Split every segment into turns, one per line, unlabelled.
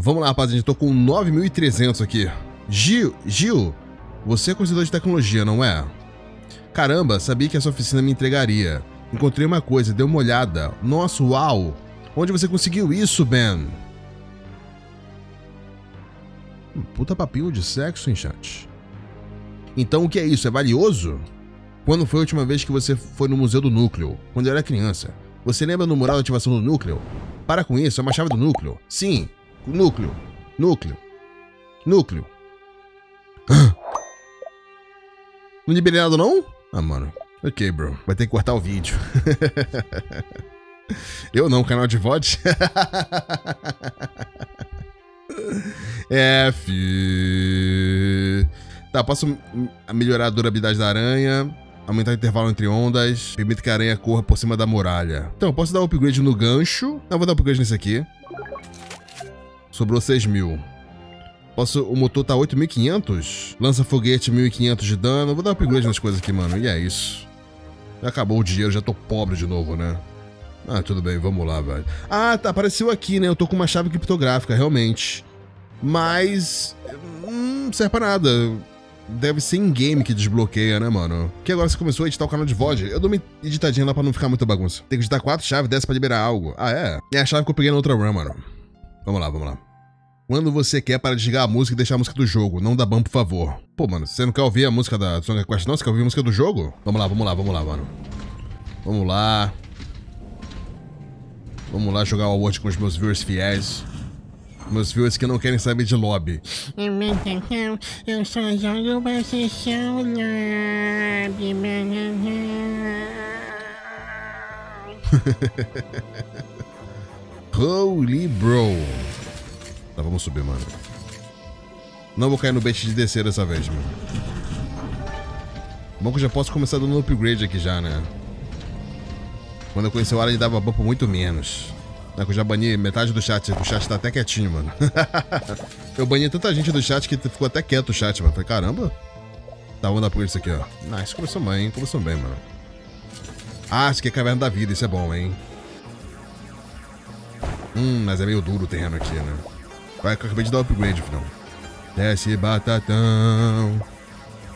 Vamos lá, rapaziada. Tô com 9.300 aqui. Gil, Gil, você é consultor de tecnologia, não é? Caramba, sabia que essa oficina me entregaria. Encontrei uma coisa, dê uma olhada. Nossa, uau! Onde você conseguiu isso, Ben? Hum, puta papinho de sexo, chat? Então o que é isso? É valioso? Quando foi a última vez que você foi no Museu do Núcleo? Quando eu era criança. Você lembra do mural de ativação do núcleo? Para com isso, é uma chave do núcleo. Sim, núcleo. Núcleo. Núcleo. Não liberei nada, não? Ah, mano. Ok, bro. Vai ter que cortar o vídeo. Eu não, canal de VOD. F. Tá, posso melhorar a durabilidade da aranha, aumentar o intervalo entre ondas, permite que a aranha corra por cima da muralha. Então, posso dar upgrade no gancho. Não, vou dar upgrade nesse aqui. Sobrou 6 mil. Posso, o motor tá 8.500? Lança foguete 1.500 de dano. Vou dar upgrade nas coisas aqui, mano. E é isso. Já acabou o dinheiro, já tô pobre de novo, né? Ah, tudo bem, vamos lá, velho. Ah, tá, apareceu aqui, né? Eu tô com uma chave criptográfica, realmente. Mas... Não serve pra nada. Deve ser in-game que desbloqueia, né, mano? Que agora você começou a editar o canal de VOD. Eu dou uma editadinha lá pra não ficar muita bagunça. Tem que editar quatro chaves dessa pra liberar algo. Ah, é? É a chave que eu peguei na outra run, mano. Vamos lá, vamos lá. Quando você quer para desligar a música e deixar a música do jogo, não dá ban, por favor. Pô, mano, você não quer ouvir a música da Song Quest, não? Você quer ouvir a música do jogo? Vamos lá, vamos lá, vamos lá, mano. Vamos lá. Vamos lá jogar o Award com os meus viewers fiéis. Meus viewers que não querem saber de lobby.
Eu só jogo pra assistir o lobby.
Holy bro. Tá, vamos subir, mano. Não vou cair no bait de descer dessa vez, mano. Bom que eu já posso começar dando upgrade aqui já, né? Quando eu conheci o Alan, ele dava por muito menos. Né, que eu já bani metade do chat. O chat tá até quietinho, mano. eu bani tanta gente do chat que ficou até quieto o chat, mano. Falei, caramba. Tá, vamos dar por isso aqui, ó. Nice, começou bem, hein? Começou bem, mano. Ah, isso aqui é Caverna da Vida, isso é bom, hein? Hum, mas é meio duro o terreno aqui, né? Vai, acabei de dar upgrade, filhão. Desce batatão.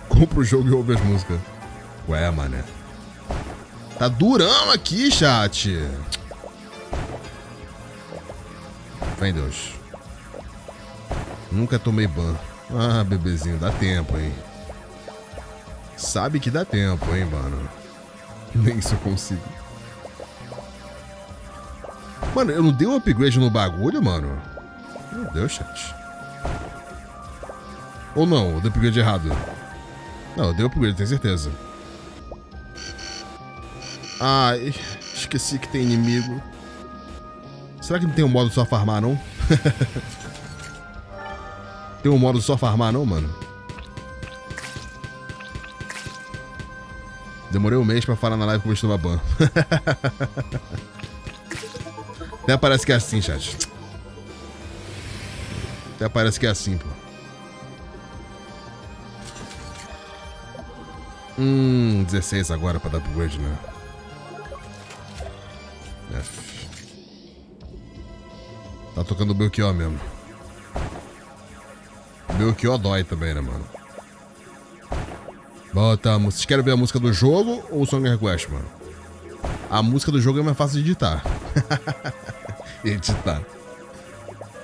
Compra o jogo e ouve as músicas. Ué, mané. Tá durão aqui, chat. Fé em Deus. Nunca tomei ban. Ah, bebezinho, dá tempo, hein. Sabe que dá tempo, hein, mano. Nem isso eu consigo. Mano, eu não dei um upgrade no bagulho, mano? Meu Deus, chat. Ou não, eu dei upgrade errado. Não, eu dei upgrade, tenho certeza. Ai, esqueci que tem inimigo. Será que não tem um modo só farmar, não? tem um modo só farmar, não, mano? Demorei um mês pra falar na live com o ban. Até parece que é assim, chat. Até parece que é assim, pô. Hum, 16 agora pra dar upgrade, né? F. Tá tocando Belchior mesmo. Belchior dói também, né, mano? Bota a música. Vocês querem ver a música do jogo ou o Song Request, mano? A música do jogo é mais fácil de editar. editar.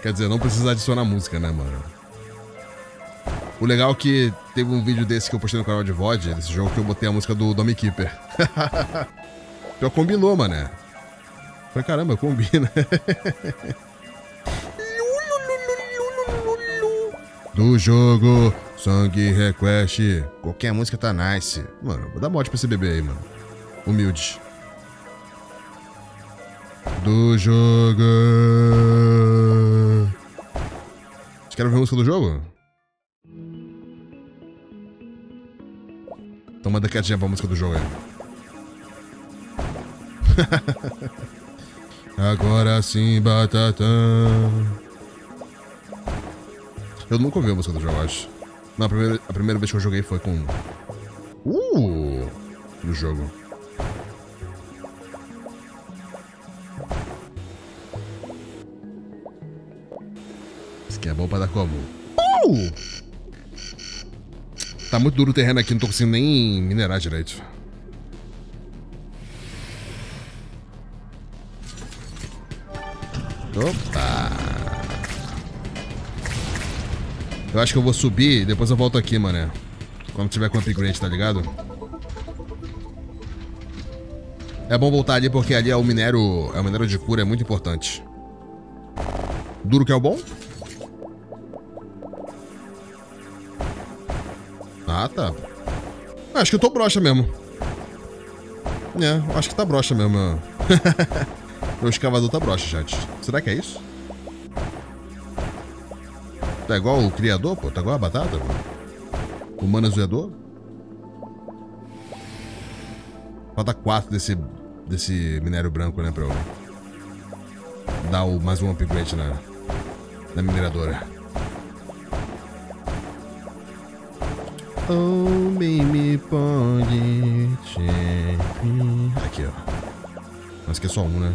Quer dizer, não precisa adicionar música, né, mano? O legal é que teve um vídeo desse que eu postei no canal de VOD, desse jogo que eu botei a música do Domi Keeper. Já combinou, mané. Falei, caramba, combina. do jogo Song Request. Qualquer música tá nice. Mano, vou dar mod pra esse bebê aí, mano. Humilde. Do jogo. Querem ver a música do jogo? Então manda quietinha pra música do jogo aí. Agora sim, batatão. Eu nunca ouvi a música do jogo, acho. Não, a primeira, a primeira vez que eu joguei foi com. Uh! No jogo. Aqui é bom pra dar como? Uh! Tá muito duro o terreno aqui, não tô conseguindo nem minerar direito. Opa! Eu acho que eu vou subir e depois eu volto aqui, mané. Quando tiver com upgrade, tá ligado? É bom voltar ali porque ali é o minério. É o minério de cura, é muito importante. Duro que é o bom? Ah, tá. Acho que eu tô broxa mesmo. É, acho que tá broxa mesmo. Meu escavador tá broxa, chat. Será que é isso? Tá igual o criador, pô? Tá igual a batata, pô? O manuseador? Falta quatro desse, desse minério branco, né? Pra eu dar o, mais um upgrade na, na mineradora. Oh, baby, pode Aqui, ó. Mas que é só um, né?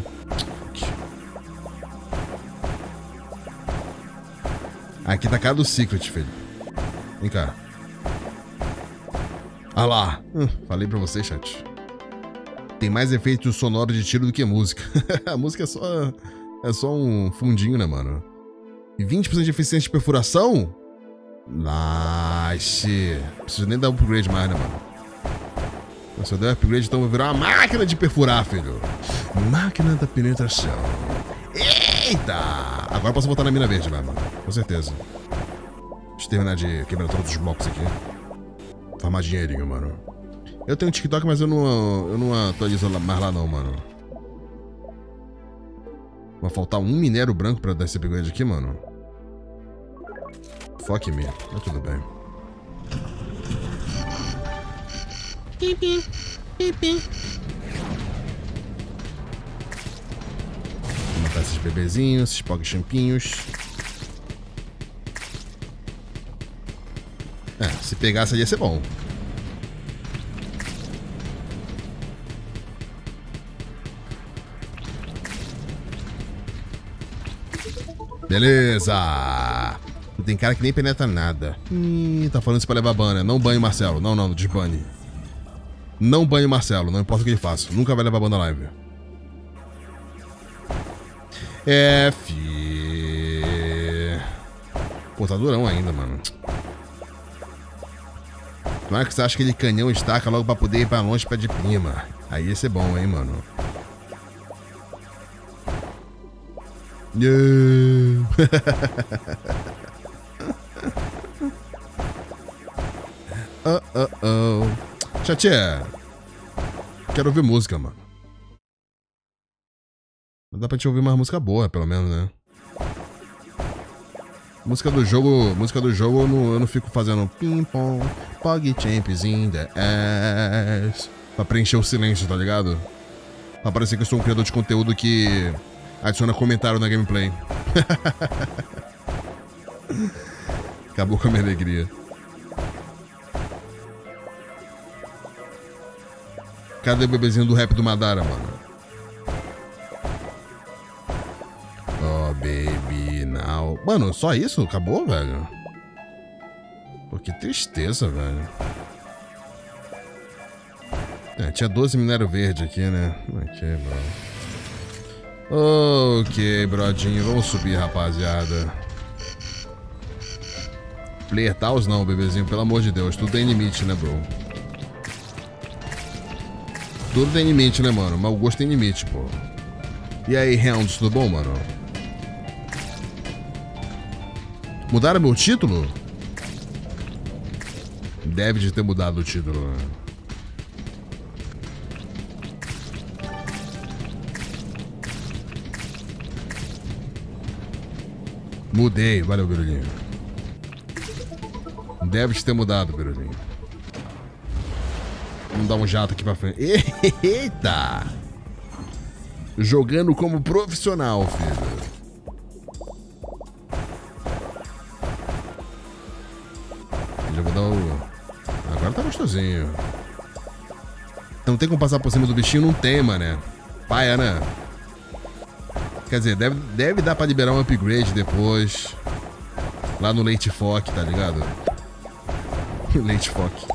Aqui tá cara do Secret, filho. Vem cá. Ah lá. Hum, falei pra você, chat. Tem mais efeito sonoro de tiro do que música. a música é só. É só um fundinho, né, mano? E 20% de eficiência de perfuração? Nice. Preciso nem dar upgrade mais, né, mano? Se eu der upgrade, então eu vou virar uma máquina de perfurar, filho. Máquina da penetração. Eita! Agora posso botar na mina verde lá, mano. Com certeza. Deixa eu terminar de quebrar todos os blocos aqui. Farmar dinheirinho, mano. Eu tenho TikTok, mas eu não, eu não atualizo mais lá não, mano. Vai faltar um minério branco pra dar esse upgrade aqui, mano. Fuck me. Mas tudo bem.
Pipi, pipi.
matar esses bebezinhos, esses pog champinhos. É, se pegasse ali ia ser bom. Beleza! Tem cara que nem penetra nada. Ih, tá falando isso pra levar banha. Não banho Marcelo. Não, não, desbane. Não banho Marcelo, não importa o que ele faça. Nunca vai levar banda live. É, fi. Pô, tá durão ainda, mano. Não é que você acha que aquele canhão estaca logo pra poder ir pra longe pra de prima. Aí ia ser bom, hein, mano. Yeah. oh, oh, oh. Chatia. Quero ouvir música, mano. Dá pra te ouvir uma música boa, pelo menos, né? Música do jogo, música do jogo eu não, eu não fico fazendo ping pong, pog champs in the ass. Pra preencher o silêncio, tá ligado? Pra parecer que eu sou um criador de conteúdo que adiciona comentário na gameplay. Acabou com a minha alegria. Cadê o bebezinho do rap do Madara, mano? baby now. Mano, só isso? Acabou, velho? Pô, que tristeza, velho. É, tinha 12 minério verde aqui, né? Ok, bro. Ok, brodinho. Vamos subir, rapaziada. Player Taos não, bebezinho. Pelo amor de Deus. Tudo tem limite, né, bro? Tudo tem limite, né, mano? Mas o gosto tem limite, pô. E aí, Rounds, tudo bom, mano? Mudaram meu título? Deve de ter mudado o título. Né? Mudei, valeu, Birulinho. Deve de ter mudado, Birulinho. Dar um jato aqui pra frente. Eita! Jogando como profissional, filho. Agora tá gostosinho. Não tem como passar por cima do bichinho? Não tem, mané. Paia, né? Quer dizer, deve, deve dar pra liberar um upgrade depois. Lá no Leite Foque, tá ligado? Leite Foque.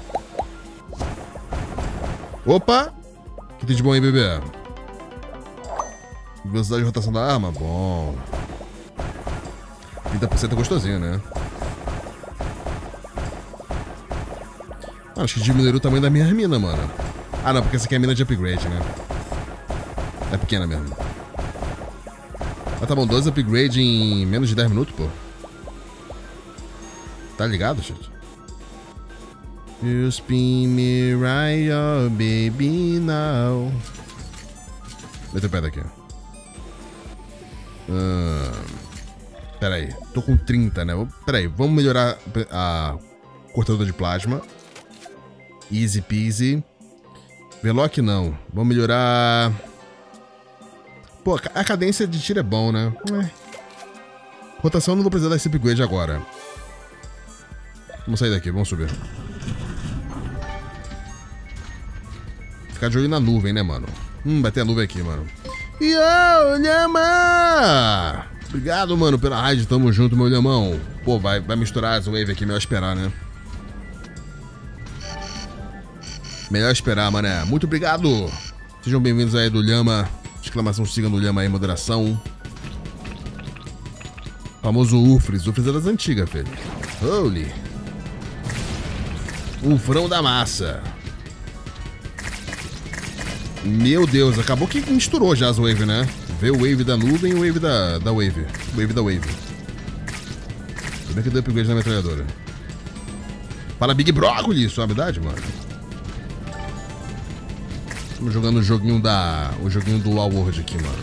Opa! O que tem de bom aí, bebê? Velocidade de rotação da arma? Bom. 30% é gostosinho, né? Ah, acho que diminuiu o tamanho da minha mina, mano. Ah, não, porque essa aqui é a mina de upgrade, né? É pequena mesmo. Ah, tá bom, 12 upgrade em menos de 10 minutos, pô. Tá ligado, gente? You spin me right, oh baby now. Mete o pé daqui. Ah, pera aí, tô com 30, né? Pera aí, vamos melhorar a cortadora de plasma. Easy peasy. Veloc não. Vamos melhorar... Pô, a cadência de tiro é bom, né? Ué. Rotação não vou precisar desse upgrade agora. Vamos sair daqui, vamos subir. Ficar de olho na nuvem, né, mano? Hum, vai ter a nuvem aqui, mano. Yo, Lhama! Obrigado, mano, pela raid. Tamo junto, meu Lhamão. Pô, vai, vai misturar as wave aqui, melhor esperar, né? Melhor esperar, mané. Muito obrigado. Sejam bem-vindos aí do Lhama. Exclamação siga no Lhama aí, moderação. Famoso Ufres. Ufres é das antigas, filho. Holy. Ufrão da massa. Meu Deus, acabou que misturou já as wave, né? Vê o wave da nuvem e o wave da, da wave. Wave da wave. Como é que deu upgrade na metralhadora? Para Big Broccoli, suavidade, mano. Estamos jogando o joguinho da. O joguinho do Wall World aqui, mano.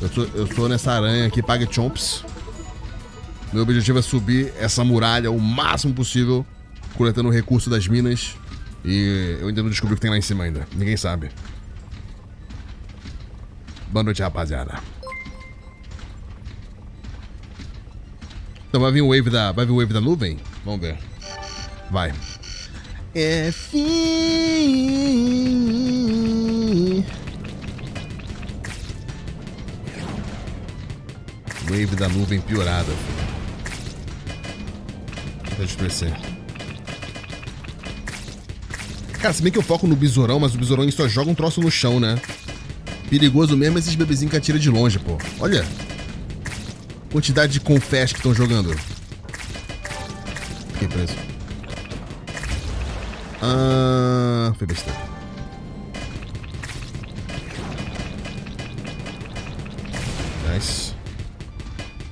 Eu tô, eu tô nessa aranha aqui, paga chomps. Meu objetivo é subir essa muralha o máximo possível, coletando o recurso das minas. E eu ainda não descobri o que tem lá em cima ainda. Ninguém sabe. Boa noite, rapaziada. Então vai vir o wave da. Vai vir o wave da nuvem? Vamos ver. Vai. É fim. Wave da nuvem piorada. Vou dispersar. Cara, se bem que eu foco no besourão, mas o besourão só joga um troço no chão, né? Perigoso mesmo esses bebezinhos que atira de longe, pô. Olha. Quantidade de confete que estão jogando. Fiquei preso. Ah, foi besteira. Nice.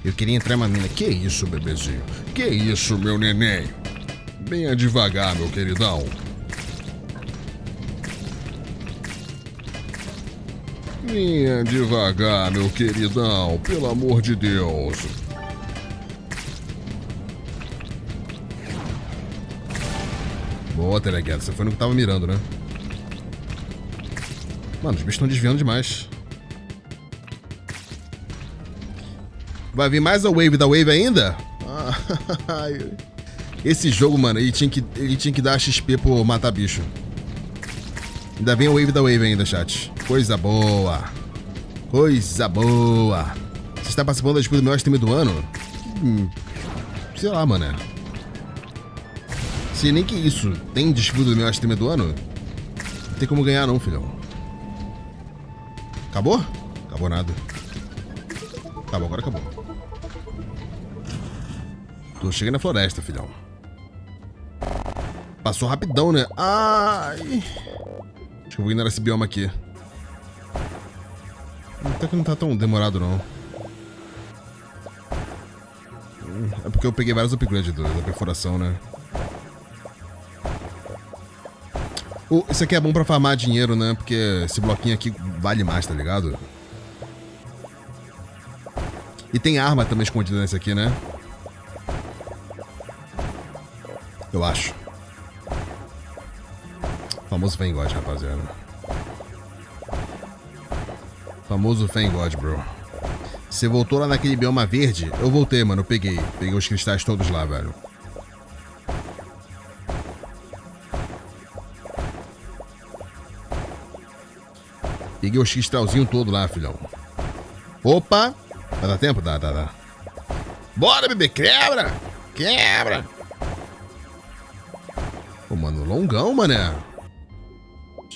Eu queria entrar uma mina. Que isso, bebezinho? Que isso, meu neném? Venha devagar, meu queridão. Vinha devagar, meu queridão, pelo amor de Deus. Boa, Telegueto, você foi no que tava mirando, né? Mano, os bichos estão desviando demais. Vai vir mais a wave da wave ainda? Esse jogo, mano, ele tinha que, ele tinha que dar XP por matar bicho. Ainda vem a wave da wave ainda, chat. Coisa boa. Coisa boa. Você está participando da disputa do melhor stream do ano? Hum, sei lá, mano. Se nem que isso tem disputa do melhor stream do ano, não tem como ganhar não, filhão. Acabou? Acabou nada. Acabou, agora acabou. Tô chegando na floresta, filhão. Passou rapidão, né? Ai. Acho que eu vou ignorar esse bioma aqui. Até que não tá tão demorado, não. É porque eu peguei vários upgrades da perfuração, né? Oh, isso aqui é bom pra farmar dinheiro, né? Porque esse bloquinho aqui vale mais, tá ligado? E tem arma também escondida nesse aqui, né? Eu acho. Famoso Fengod, rapaziada. Famoso Fengod, bro. Você voltou lá naquele bioma verde? Eu voltei, mano. Peguei. Peguei os cristais todos lá, velho. Peguei os cristalzinhos todo lá, filhão. Opa! Vai dar tempo? Dá, dá, dá. Bora, bebê, quebra! Quebra! Pô, mano, longão, mané.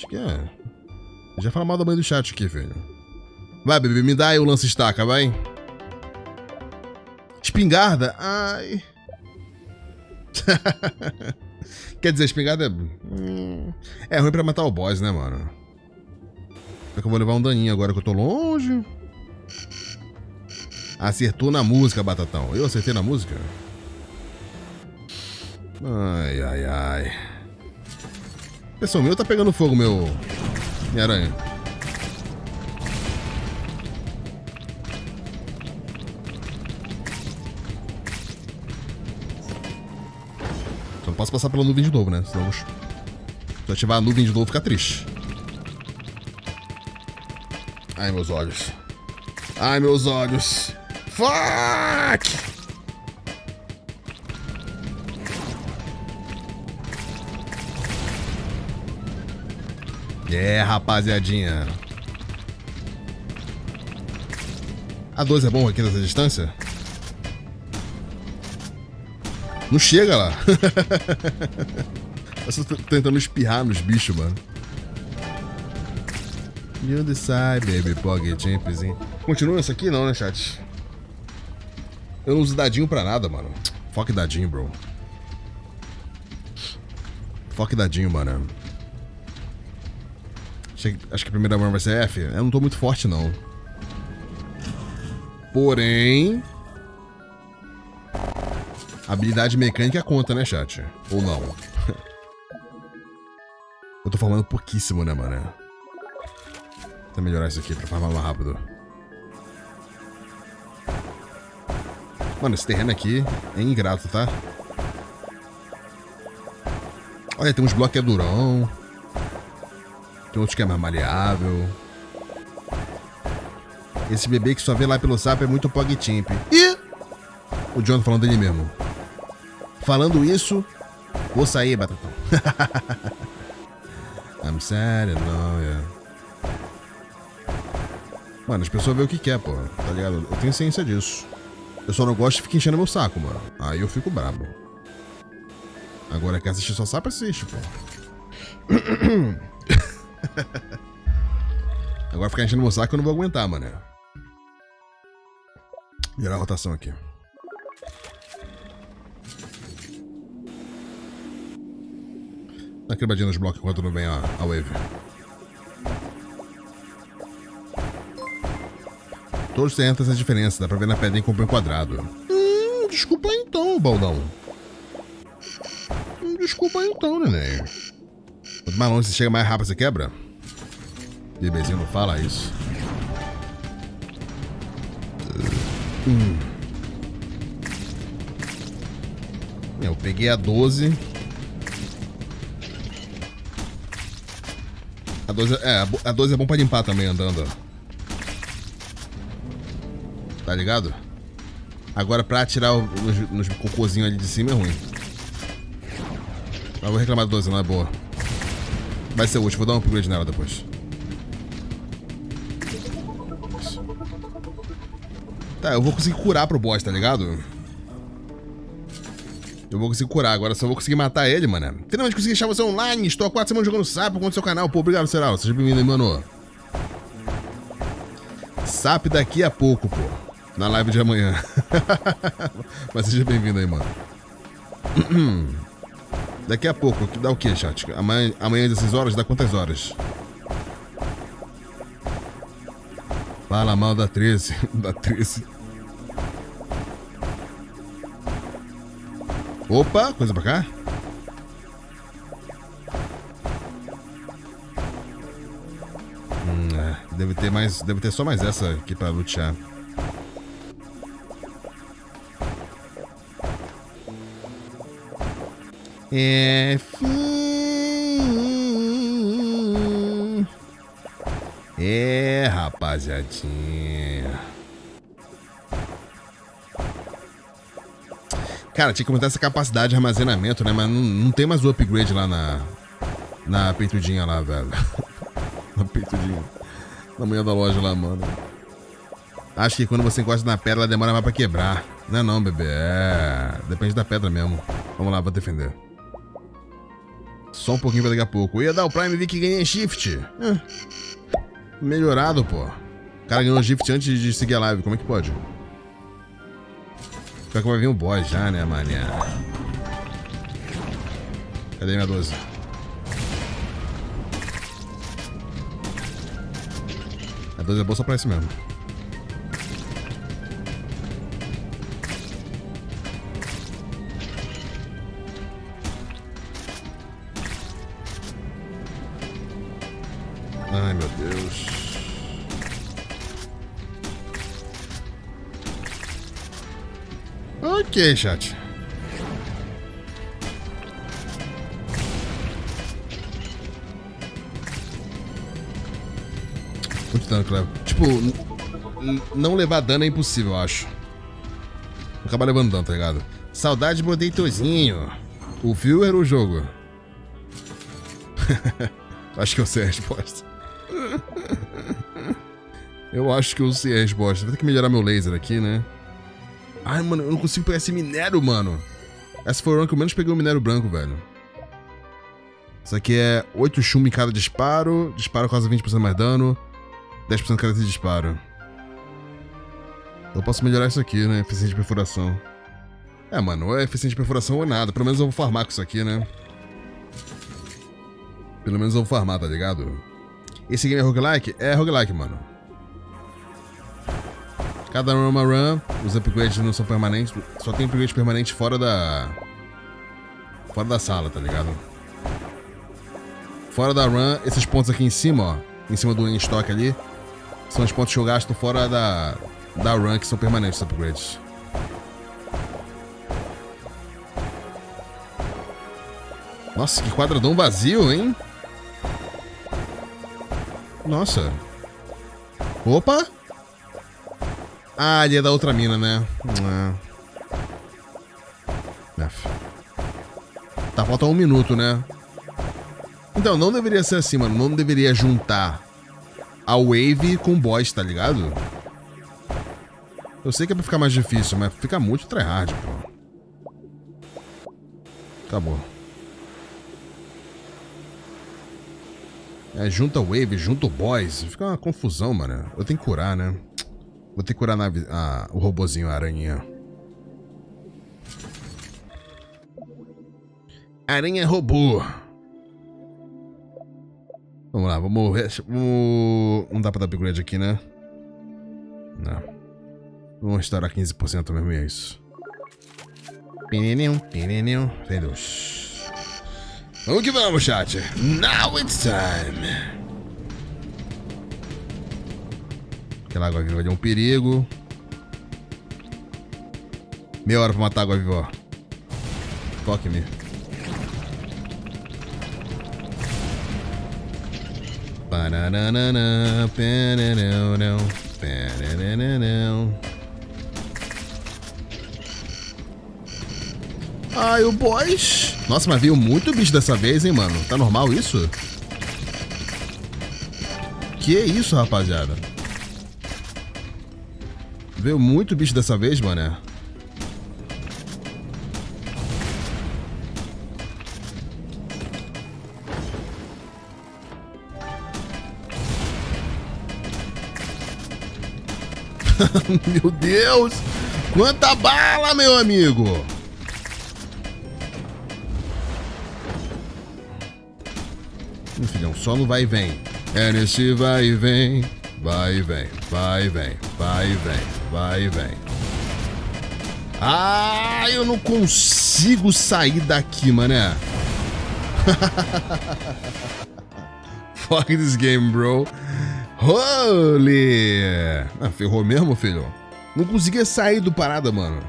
Acho que é. Já fala mal da mãe do chat aqui, filho. Vai, bebê, me dá aí o lance estaca, vai. Espingarda? Ai. Quer dizer, espingarda é. hum, É ruim pra matar o boss, né, mano? É que eu vou levar um daninho agora que eu tô longe. Acertou na música, Batatão. Eu acertei na música? Ai, ai, ai. Pessoal, meu tá pegando fogo, meu. Minha aranha. Só não posso passar pela nuvem de novo, né? Senão. Se eu ativar a nuvem de novo, fica triste. Ai, meus olhos. Ai, meus olhos. Fuck! É, rapaziadinha. A 12 é bom aqui nessa distância? Não chega lá. Eu só tô tentando espirrar nos bichos, mano. You decide, baby, Pog Champzinho. Continua isso aqui não, né, chat? Eu não uso dadinho pra nada, mano. Foque dadinho, bro. Foque dadinho, mano. Acho que a primeira mão vai ser F. Eu não tô muito forte, não. Porém... Habilidade mecânica conta, né, chat? Ou não? Eu tô falando pouquíssimo, né, mano? Vou melhorar isso aqui pra farmar mais rápido. Mano, esse terreno aqui é ingrato, tá? Olha, tem uns é durão. Tem outros que é mais maleável. Esse bebê que só vê lá pelo sapo é muito PogChamp. E o John falando dele mesmo. Falando isso, vou sair, Batatão. I'm sad low, yeah. Mano, as pessoas veem o que quer, pô. Tá ligado? Eu tenho ciência disso. Eu só não gosto de ficar enchendo meu saco, mano. Aí eu fico brabo. Agora quer assistir só sapo, assiste, pô. Agora ficar enchendo meu saco eu não vou aguentar, mano. Virar a rotação aqui. Dá quebradinha nos blocos enquanto não vem a, a wave. Todos têm essa diferença, dá pra ver na pedrinha com o bem quadrado. Hum, desculpa então, baldão. Hum, desculpa então, neném. Quanto mais longe você chega, mais rápido você quebra? Bebezinho não fala isso. Hum. Eu peguei a 12. A 12, é, a bo- a 12 é bom pra limpar também andando. Tá ligado? Agora pra tirar o- nos, nos cocôzinhos ali de cima é ruim. Mas vou reclamar da 12, não é boa. Vai ser útil, vou dar um upgrade nela depois. Tá, eu vou conseguir curar pro boss, tá ligado? Eu vou conseguir curar, agora só vou conseguir matar ele, mano. Finalmente consegui achar você online. Estou há quatro semanas jogando sapo contra seu canal. Pô, obrigado, Seral. Seja bem-vindo aí, mano. SAP daqui a pouco, pô. Na live de amanhã. Mas seja bem-vindo aí, mano. Daqui a pouco, dá o que, chat? Amanhã, amanhã 16 horas, dá quantas horas? Fala mal da 13. Da 13. Opa, coisa pra cá? Hum, é, deve ter mais. Deve ter só mais essa aqui pra lutear. É. É, rapaziadinha. Cara, tinha que aumentar essa capacidade de armazenamento, né? Mas não, não tem mais o upgrade lá na. Na peitudinha lá, velho. na peitudinha. Na manhã da loja lá, mano. Acho que quando você encosta na pedra, ela demora mais pra quebrar. Não é não, bebê. É... Depende da pedra mesmo. Vamos lá, vou defender. Só um pouquinho pra daqui a pouco. Eu ia dar o Prime vi que ganhei shift. É. Melhorado, pô. O cara ganhou shift antes de seguir a live. Como é que pode? Pior que vai vir o boss já, né, mané? Cadê minha 12? A 12 é boa só pra isso mesmo. Ai, meu Deus. Ok, chat. Muito dano, Clevo. Tipo, não levar dano é impossível, eu acho. Vou acabar levando dano, tá ligado? Saudade Brodeitozinho. O viewer ou o jogo? acho que eu sei a resposta. eu acho que eu sei a resposta. Vou ter que melhorar meu laser aqui, né? Ai, mano, eu não consigo pegar esse minério, mano. Essa foi a run que eu menos peguei o minério branco, velho. Isso aqui é 8 chumbo em cada disparo. Disparo causa 20% mais dano. 10% cada disparo. Eu posso melhorar isso aqui, né? Eficiência de perfuração. É, mano, ou é eficiência de perfuração ou nada. Pelo menos eu vou farmar com isso aqui, né? Pelo menos eu vou farmar, tá ligado? Esse game é roguelike? É roguelike, mano. Cada run é uma run, os upgrades não são permanentes, só tem upgrade permanente fora da... Fora da sala, tá ligado? Fora da run, esses pontos aqui em cima, ó, em cima do in-stock ali, são os pontos que eu gasto fora da, da run, que são permanentes os upgrades. Nossa, que quadradão vazio, hein? Nossa. Opa! Ah, ali é da outra mina, né? É. Tá, falta um minuto, né? Então, não deveria ser assim, mano. Não deveria juntar a Wave com o boss, tá ligado? Eu sei que é pra ficar mais difícil, mas fica muito tryhard, pô. Acabou. É, junta Wave, junta o boss. Fica uma confusão, mano. Eu tenho que curar, né? Vou ter que curar a, a, o robozinho, aranha. Aranha robô. Vamos lá, vamos, vamos... Não dá pra dar upgrade aqui, né? Não. Vamos restaurar 15% mesmo e é isso. Peneninho, peneninho. Deus. Vamos que vamos, chat. Now it's time. Aquela água viva é um perigo. Meia hora pra matar a água viva, ó. Toque-me. Ai, o boss. Nossa, mas veio muito bicho dessa vez, hein, mano? Tá normal isso? Que isso, rapaziada? Veio muito bicho dessa vez, mané. meu Deus! Quanta bala, meu amigo! Meu filhão, só no vai e vem. É nesse vai e vem, vai e vem, vai e vem, vai e vem. Vai e vem. Ah, eu não consigo sair daqui, mané. Fuck this game, bro. Holy! Ah, ferrou mesmo, filho? Não conseguia sair do parada, mano.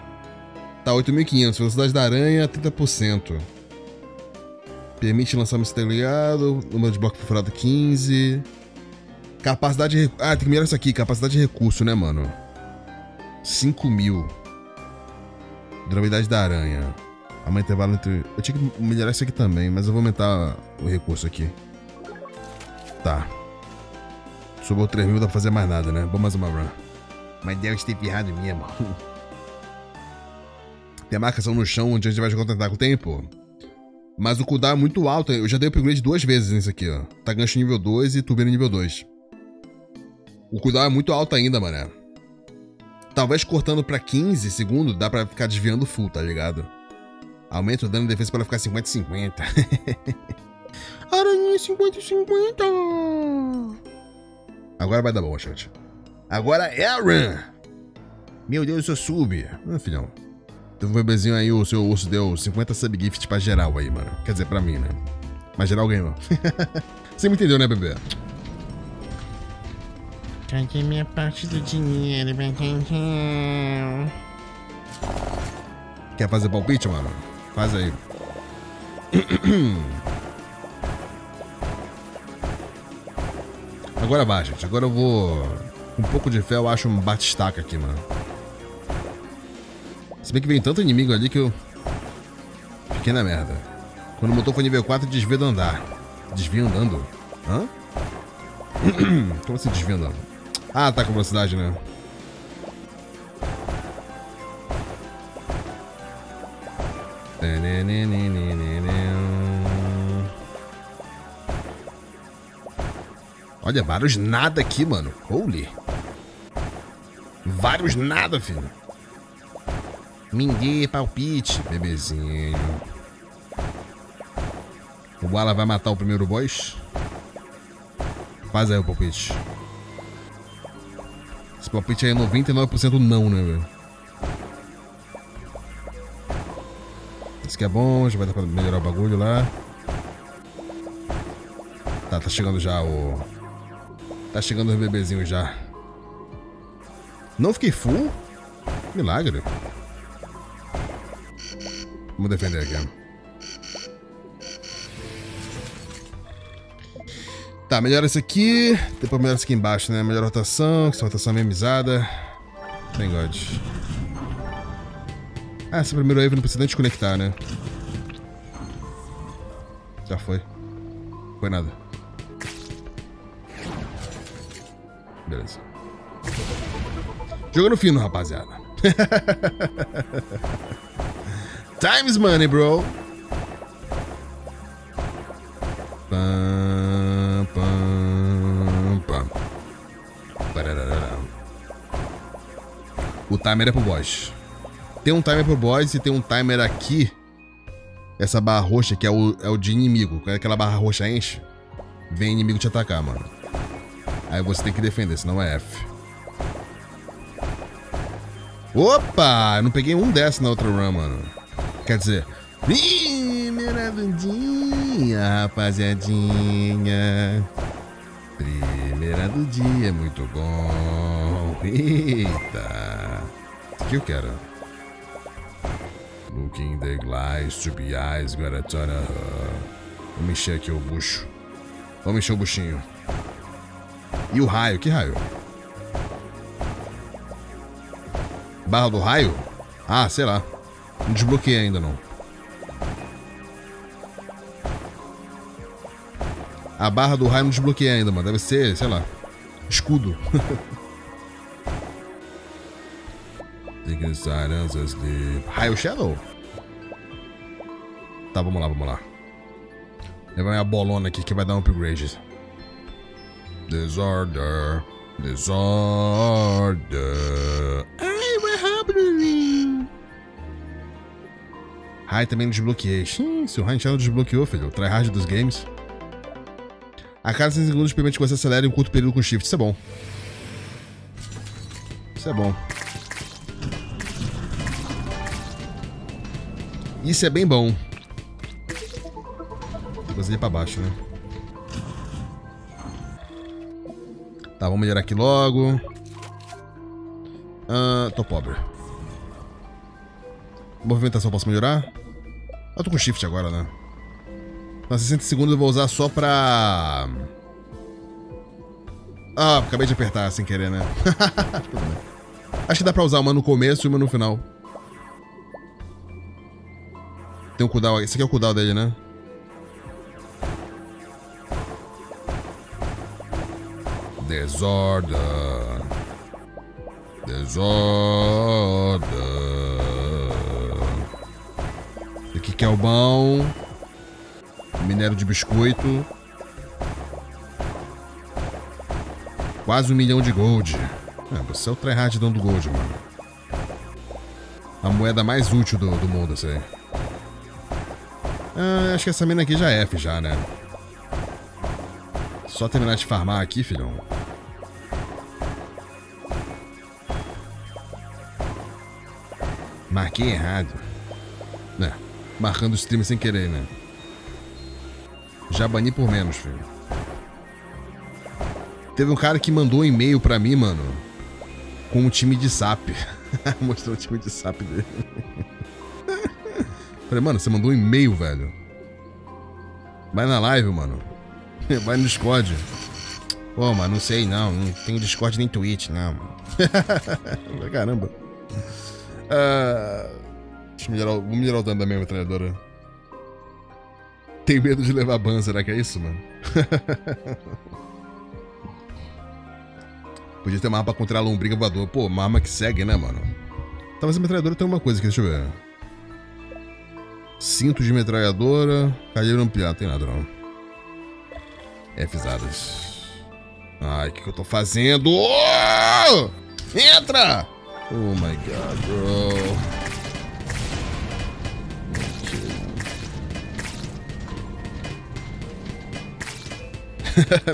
Tá, 8.500. Velocidade da aranha, 30%. Permite lançar mistério ligado. Número de bloco perfurado, 15. Capacidade de... Ah, tem que mirar isso aqui. Capacidade de recurso, né, mano? 5 mil. Durabilidade da aranha. Aumenta intervalo entre. Eu tinha que melhorar isso aqui também, mas eu vou aumentar o recurso aqui. Tá. Sobrou 3 mil, dá pra fazer mais nada, né? Vamos mais uma run. Mas deve ter ferrado mesmo. Tem a marcação no chão onde a gente vai com o tempo. Mas o cooldown é muito alto. Eu já dei upgrade duas vezes nisso aqui, ó. Tá gancho nível 2 e turbina nível 2. O cooldown é muito alto ainda, mané. Talvez cortando pra 15 segundos dá pra ficar desviando full, tá ligado? Aumenta o dano de defesa pra ela ficar 50-50.
Aranha 50-50.
Agora vai dar bom, chat. Agora é a run. Meu Deus, eu sub. Ah, filhão. Teve um bebezinho aí, o seu urso deu 50 subgifts pra geral aí, mano. Quer dizer, pra mim, né? Mas geral ganhou. Você me entendeu, né, bebê?
Cadê minha parte do dinheiro?
Quer fazer palpite, mano? Faz aí. Agora vai, gente. Agora eu vou. Com um pouco de fé, eu acho um bate-estaca aqui, mano. Se bem que vem tanto inimigo ali que eu. Fiquei na merda. Quando o motor for nível 4, desvia do andar. Desvia andando? Hã? Como assim desvia andando? Ah, tá com velocidade, né? Olha, vários nada aqui, mano. Holy. Vários nada, filho. Mingue, palpite, bebezinho. O Bala vai matar o primeiro boss? Faz aí o palpite. Esse aí é 99% não, né, velho? Isso que é bom, já vai dar pra melhorar o bagulho lá. Tá, tá chegando já o... Tá chegando os bebezinhos já. Não fiquei full? Milagre. Vamos defender aqui. Tá, melhora esse aqui. Depois melhora esse aqui embaixo, né? Melhor rotação, que essa rotação é memizada. Bem God. Ah, essa primeira wave não precisa nem desconectar, né? Já foi. Foi nada. Beleza. Jogando fino, rapaziada. Times money, bro. Timer é pro boss. Tem um timer pro boss e tem um timer aqui. Essa barra roxa que é o, é o de inimigo. Quando aquela barra roxa enche, vem inimigo te atacar, mano. Aí você tem que defender, senão é F. Opa! Eu não peguei um dessa na outra run, mano. Quer dizer... Primeira bundinha, rapaziadinha. Primeira do dia, muito bom. Eita. Isso aqui eu quero. Looking the glass to be eyes, garatana. Vamos encher aqui o bucho. Vamos encher o buchinho. E o raio? Que raio? Barra do raio? Ah, sei lá. Não desbloqueei ainda não. A barra do raio não desbloqueei ainda, mano. Deve ser, sei lá. Escudo. Taking silence as the... Raio Shadow? Tá, vamos lá, vamos lá. Levar minha bolona aqui que vai dar um upgrade. Disorder. Disorder.
Ai, vai rápido.
Rai também não desbloqueei. Sim, se o Rai Shadow desbloqueou, filho. O tryhard dos games. A cada 100 segundos permite que você acelere um curto período com shift. Isso é bom. Isso é bom. Isso é bem bom. Vou ir pra baixo, né? Tá, vamos melhorar aqui logo. Ah, tô pobre. Movimentação posso melhorar? Eu tô com shift agora, né? Na 60 segundos eu vou usar só pra... Ah, acabei de apertar sem querer, né? Acho que dá pra usar uma no começo e uma no final. Tem um cooldown. Esse aqui é o cooldown dele, né? Desordem. Desordem. Aqui que é o bom. Minério de biscoito. Quase um milhão de gold. Ah, você é o tryhardão do gold, mano. A moeda mais útil do, do mundo, essa aí. Ah, acho que essa mina aqui já é F já, né? Só terminar de farmar aqui, filhão. Marquei errado. Né? Marcando o stream sem querer, né? Já bani por menos, filho. Teve um cara que mandou um e-mail pra mim, mano. Com um time de SAP. Mostrou o time de SAP dele. Falei, mano, você mandou um e-mail, velho. Vai na live, mano. Vai no Discord. Pô, mas não sei não. Não tenho Discord nem Twitch, não. Caramba. Uh, deixa eu melhorar, vou melhorar o dano da minha metralhadora. Tenho medo de levar ban, será que é isso, mano? Podia ter uma arma contra a lombriga voador. Pô, uma arma que segue, né, mano? Mas a metralhadora tem uma coisa aqui, deixa eu ver. Cinto de metralhadora. Calheiro ampliado, tem nada não. F-zadas. Ai, o que, que eu tô fazendo? Oh! Entra! Oh my god, bro.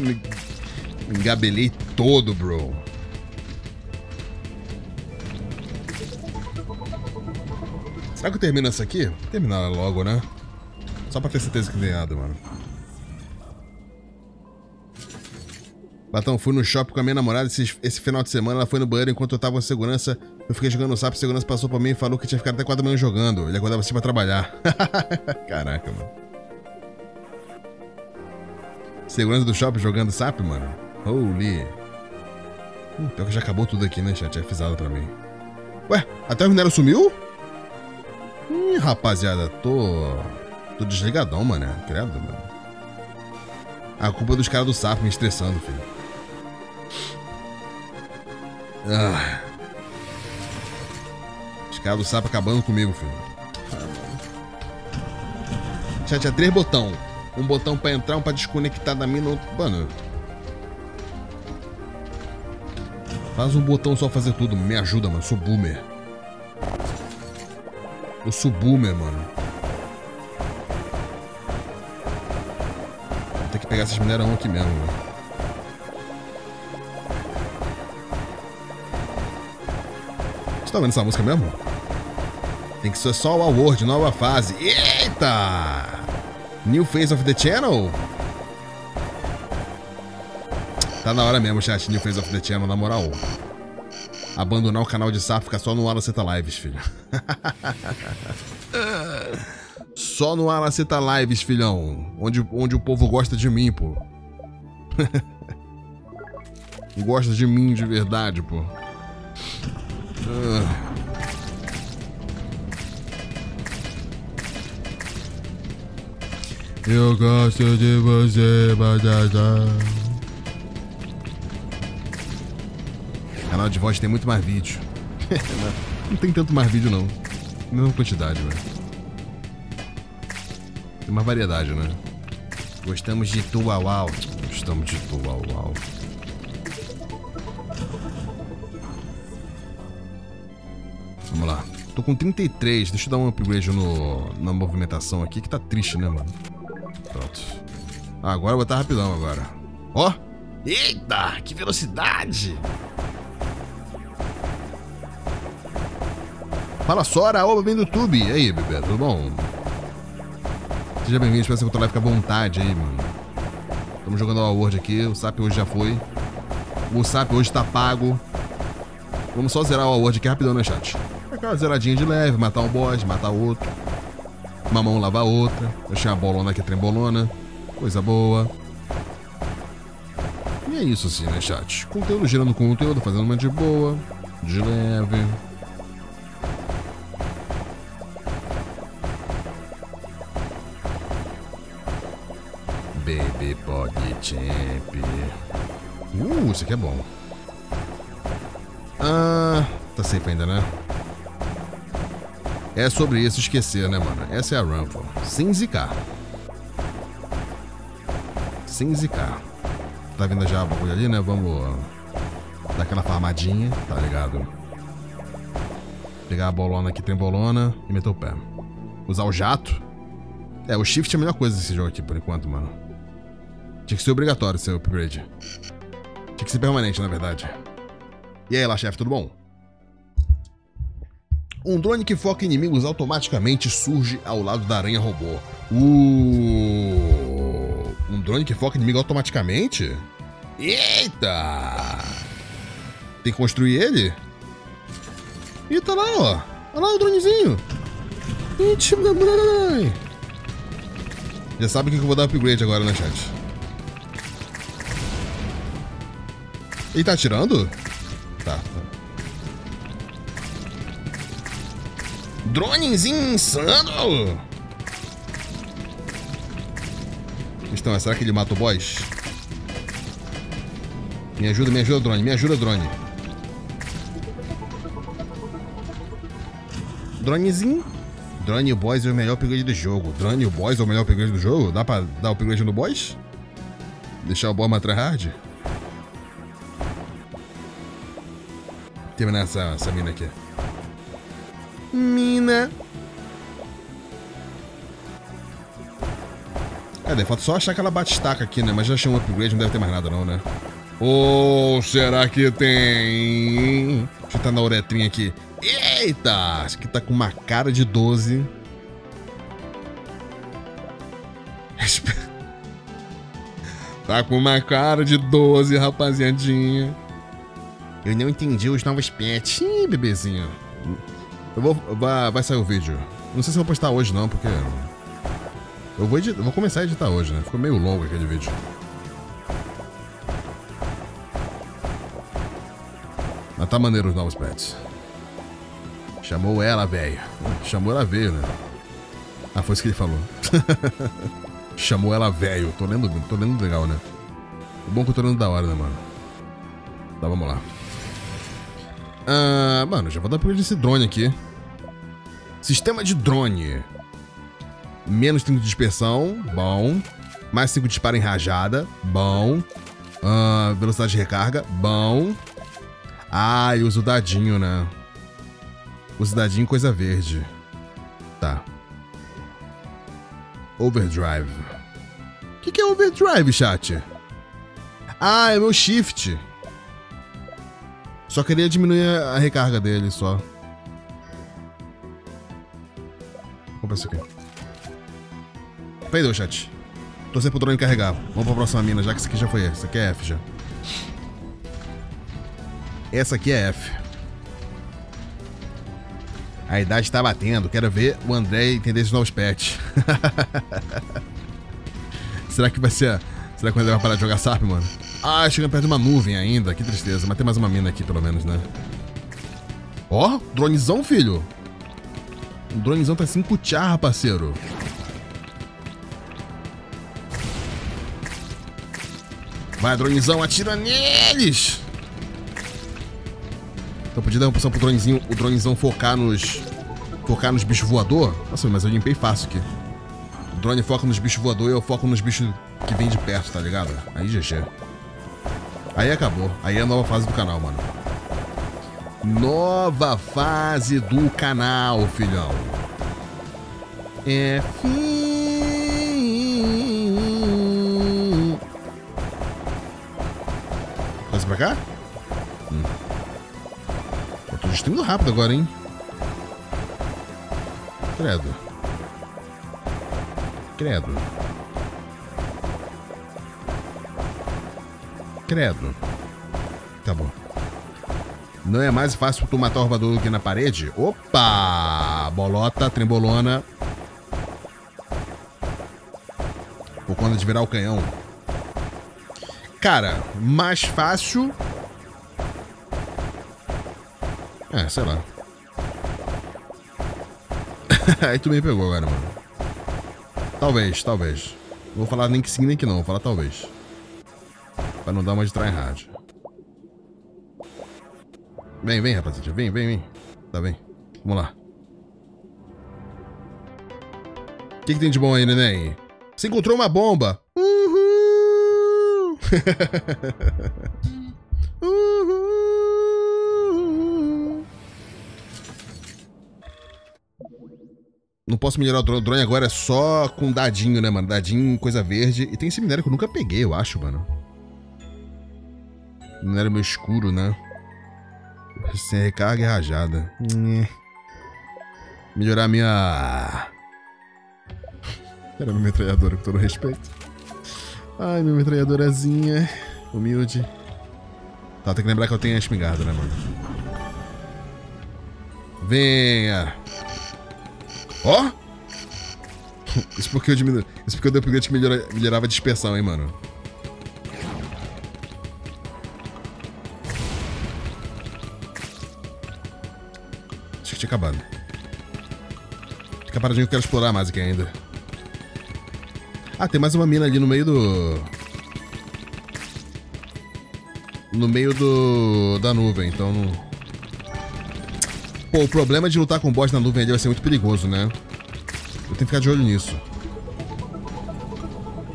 me, me engabelei todo, bro. Será que eu termino essa aqui? Terminar logo, né? Só pra ter certeza que não tem nada, mano. Batão, fui no shopping com a minha namorada esse, esse, final de semana. Ela foi no banheiro enquanto eu tava com segurança. Eu fiquei jogando no sapo. Segurança passou pra mim e falou que tinha ficado até 4 da manhã jogando. Ele acordava assim pra trabalhar. Caraca, mano. Segurança do shopping jogando SAP, mano? Holy. Hum, pior que já acabou tudo aqui, né, chat? É fisada pra mim. Ué, até o minério sumiu? Ih, rapaziada, tô. tô desligadão, mano. Credo, mano. A culpa é dos caras do sapo me estressando, filho. Ah. Os caras do sapo acabando comigo, filho. Já tinha três botão. Um botão pra entrar, um pra desconectar da mina, outro. Mano. Faz um botão só fazer tudo. Me ajuda, mano. Sou boomer. Eu sou boomer, mano. Vou ter que pegar esses minerão aqui mesmo, mano. Você tá vendo essa música mesmo? Tem que ser só o award, nova fase. Eita! New Face of the Channel? Tá na hora mesmo, chat. New Face of the Channel, na moral abandonar o canal de sapo, ficar só no Alaceta Lives, filho. só no Alaceta Lives, filhão. Onde, onde o povo gosta de mim, pô. gosta de mim de verdade, pô. Eu gosto de você, batata. Canal de voz tem muito mais vídeo. não tem tanto mais vídeo, não. Mesma quantidade, velho. Tem mais variedade, né? Gostamos de tu, uau, uau. Gostamos de tu, uau, uau. Vamos lá. Tô com 33. Deixa eu dar um upgrade no, na movimentação aqui, que tá triste, né, mano? Pronto. Ah, agora eu vou botar rapidão agora. Ó! Eita, que velocidade! Fala Sora, oba, vem do YouTube. E aí, bebê, tudo bom? Seja bem-vindo, espero que você live fica à vontade aí, mano. Estamos jogando a World aqui, o SAP hoje já foi. O SAP hoje tá pago. Vamos só zerar o World aqui rapidão, né, chat? Aquela zeradinha de leve, matar um boss, matar outro. Uma mão lavar outra. Deixar a bolona aqui, a trembolona. Coisa boa. E é isso assim, né, chat? Conteúdo gerando conteúdo, fazendo uma de boa, de leve. É bom. Ah, tá safe ainda, né? É sobre isso esquecer, né, mano? Essa é a pô. Sem zicar. Sem zicar. Tá vindo já a bagulho ali, né? Vamos dar aquela farmadinha, tá ligado? Pegar a bolona aqui, tem bolona, e meter o pé. Usar o jato. É, o shift é a melhor coisa desse jogo aqui, por enquanto, mano. Tinha que ser obrigatório ser upgrade. Tinha que ser permanente, na verdade. E aí lá, chefe, tudo bom? Um drone que foca inimigos automaticamente surge ao lado da aranha robô. Uh... Um drone que foca inimigo automaticamente? Eita! Tem que construir ele? Ih, tá lá, ó. Olha lá o dronezinho. Ixi. Já sabe o que eu vou dar upgrade agora, né, chat? Ele tá atirando? Tá. Dronezinho insano! Então, será que ele mata o boss? Me ajuda, me ajuda, drone. Me ajuda, drone. Dronezinho. Drone o boss é o melhor upgrade do jogo. Drone o boss é o melhor upgrade do jogo? Dá pra dar upgrade no boss? Deixar o boss mais hard? Terminar essa, essa mina aqui. Mina. Cadê? Falta só achar aquela batistaca aqui, né? Mas já achei um upgrade, não deve ter mais nada não, né? Ou oh, será que tem? Deixa eu tá na uretrinha aqui. Eita! Acho que tá com uma cara de 12. tá com uma cara de 12, rapaziadinha. Eu não entendi os novos pets. Ih, bebezinho. Eu vou. Vai, vai sair o vídeo. Não sei se eu vou postar hoje não, porque. Eu vou, editar, vou começar a editar hoje, né? Ficou meio longo aquele vídeo. Mas tá maneiro os novos pets. Chamou ela, velho. Chamou ela, veio, né? Ah, foi isso que ele falou. Chamou ela, velho. Tô lendo, tô lendo legal, né? O bom que eu tô lendo da hora, né, mano? Tá, vamos lá. Ah, mano, já vou dar pra esse drone aqui. Sistema de drone. Menos 5 de dispersão, bom. Mais 5 de disparo em rajada, bom. Ah, velocidade de recarga, bom. Ah, e uso o dadinho, né? Uso dadinho coisa verde. Tá. Overdrive. O que, que é overdrive, chat? Ah, é meu shift. Só queria diminuir a recarga dele, só. Vamos isso aqui. Perdeu, chat. Torcer pro drone carregar. Vamos pra próxima mina, já que essa aqui já foi. Essa aqui é F já. Essa aqui é F. A idade tá batendo. Quero ver o André entender esses novos pets. Será que vai ser... Será que o André vai parar de jogar SAP, mano? Ah, chegando perto de uma nuvem ainda. Que tristeza. Mas tem mais uma mina aqui, pelo menos, né? Ó, oh, dronezão, filho. O dronezão tá 5 tchar, parceiro. Vai, dronezão, atira neles! Então podia dar uma opção pro dronezinho, o dronezão focar nos... Focar nos bichos voador? Nossa, mas eu limpei fácil aqui. O drone foca nos bichos voador e eu foco nos bichos que vêm de perto, tá ligado? Aí GG. Aí acabou. Aí é a nova fase do canal, mano. Nova fase do canal, filhão. É fim. Faz pra cá? Hum. Eu tô destruindo rápido agora, hein? Credo. Credo. Credo. Tá bom. Não é mais fácil tu matar o roubador do que na parede? Opa! Bolota, trembolona. Por conta de virar o canhão. Cara, mais fácil... É, sei lá. Aí tu me pegou agora, mano. Talvez, talvez. Não vou falar nem que sim, nem que não. Vou falar talvez. Pra não dar uma de tryhard. Vem, vem, rapaziada. Vem, vem, vem. Tá bem. Vamos lá. O que, que tem de bom aí, neném? Você encontrou uma bomba! Uhul! Não posso melhorar o drone. O drone agora é só com dadinho, né, mano? Dadinho, coisa verde. E tem esse minério que eu nunca peguei, eu acho, mano. Minério meio escuro, né? Sem recarga e rajada. Nhê. Melhorar a minha... Era minha metralhadora, com todo respeito. Ai, minha metralhadorazinha. Humilde. Tá, tem que lembrar que eu tenho a espingarda, né, mano? Venha! Ó! Isso porque eu diminu... Isso porque eu dei upgrade que melhora... melhorava a dispersão, hein, mano. Tinha acabado. Fica paradinho que eu quero explorar mais aqui ainda. Ah, tem mais uma mina ali no meio do... No meio do... Da nuvem, então não... Pô, o problema de lutar com boss na nuvem ali vai ser muito perigoso, né? Eu tenho que ficar de olho nisso.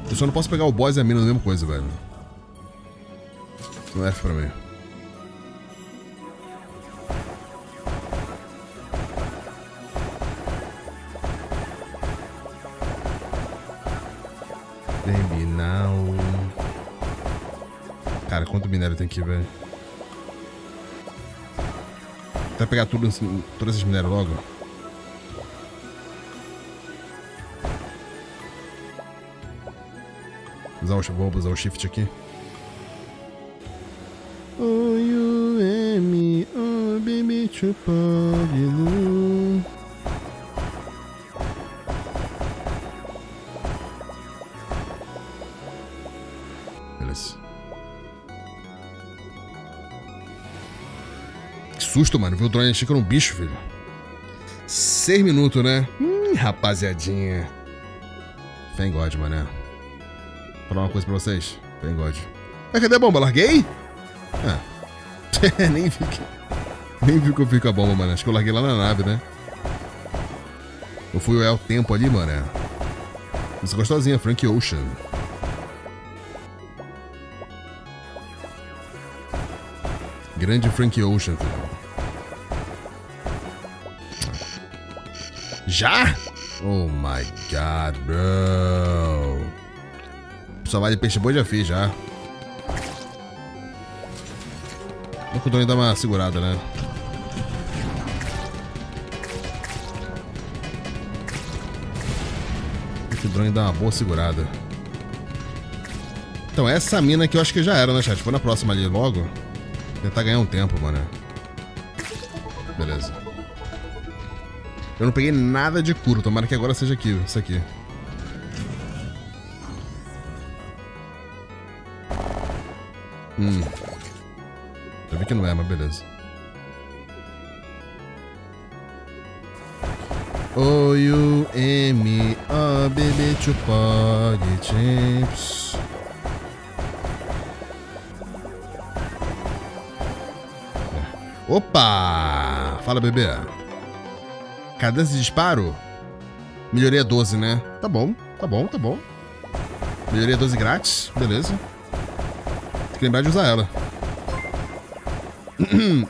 Eu só não posso pegar o boss e a mina na mesma coisa, velho. Não é pra mim. Minério tem aqui, velho? Vai pegar tudo, todos esses minérios logo. Usar o, vou usar o shift aqui. Oh, you and me, oh, baby, susto, mano. Viu o drone achei que era um bicho, filho. Seis minutos, né? Hum, rapaziadinha. Em God, mané. Falar uma coisa pra vocês. Em God. Ah, cadê a bomba? Larguei? Ah. Nem vi que... Nem vi que eu fiz com a bomba, mano. Acho que eu larguei lá na nave, né? Eu fui olhar o tempo ali, mano. Isso é gostosinha, Frank Ocean. Grande Frank Ocean, filho. Já? Oh my god, bro. Só de peixe boi já fiz já. Vou o drone dá uma segurada, né? O drone dá uma boa segurada. Então, essa mina aqui eu acho que já era, né, chat? Foi na próxima ali logo. Tentar ganhar um tempo, mano. Beleza. Eu não peguei nada de curo. Tomara que agora seja aqui, isso aqui. Hum. Eu vi que não é, mas beleza. You and me, oh, baby, chupa de chips. Opa! Fala, bebê. Cadência de disparo? Melhoria 12, né? Tá bom, tá bom, tá bom. Melhoria 12 grátis, beleza. Tem que lembrar de usar ela.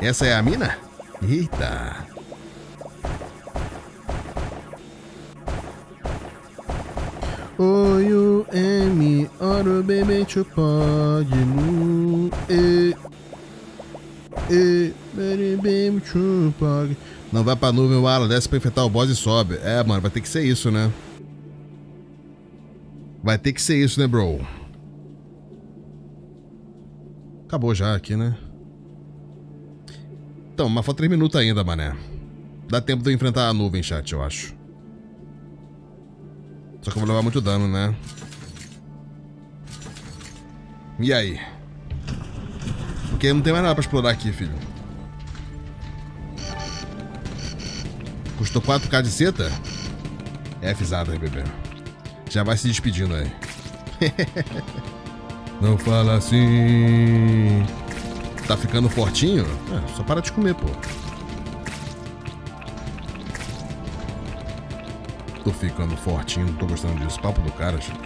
Essa é a mina? Eita. You and me, oro baby chupa vai pra nuvem, o ala, desce pra enfrentar o boss e sobe. É, mano, vai ter que ser isso, né? Vai ter que ser isso, né, bro? Acabou já aqui, né? Então, mas falta 3 minutos ainda, mané. Dá tempo de eu enfrentar a nuvem, chat, eu acho. Só que eu vou levar muito dano, né? E aí? Porque não tem mais nada pra explorar aqui, filho. Custou 4k de seta? É fizada aí, bebê. Já vai se despedindo aí. Não fala assim. Tá ficando fortinho? É, só para de comer, pô. Tô ficando fortinho, não tô gostando disso. Papo do cara, gente.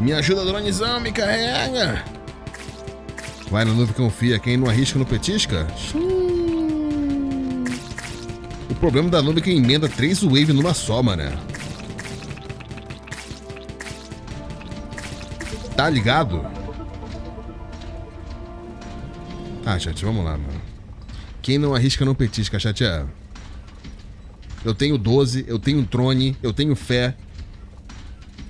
Me ajuda, dronezão, me carrega! Vai na nuvem confia, quem não arrisca no petisca? O problema da nuvem é que emenda três wave numa só, mané. Tá ligado? Ah, chat, vamos lá, mano. Quem não arrisca não petisca, chat é. Eu tenho 12, eu tenho trone, eu tenho fé.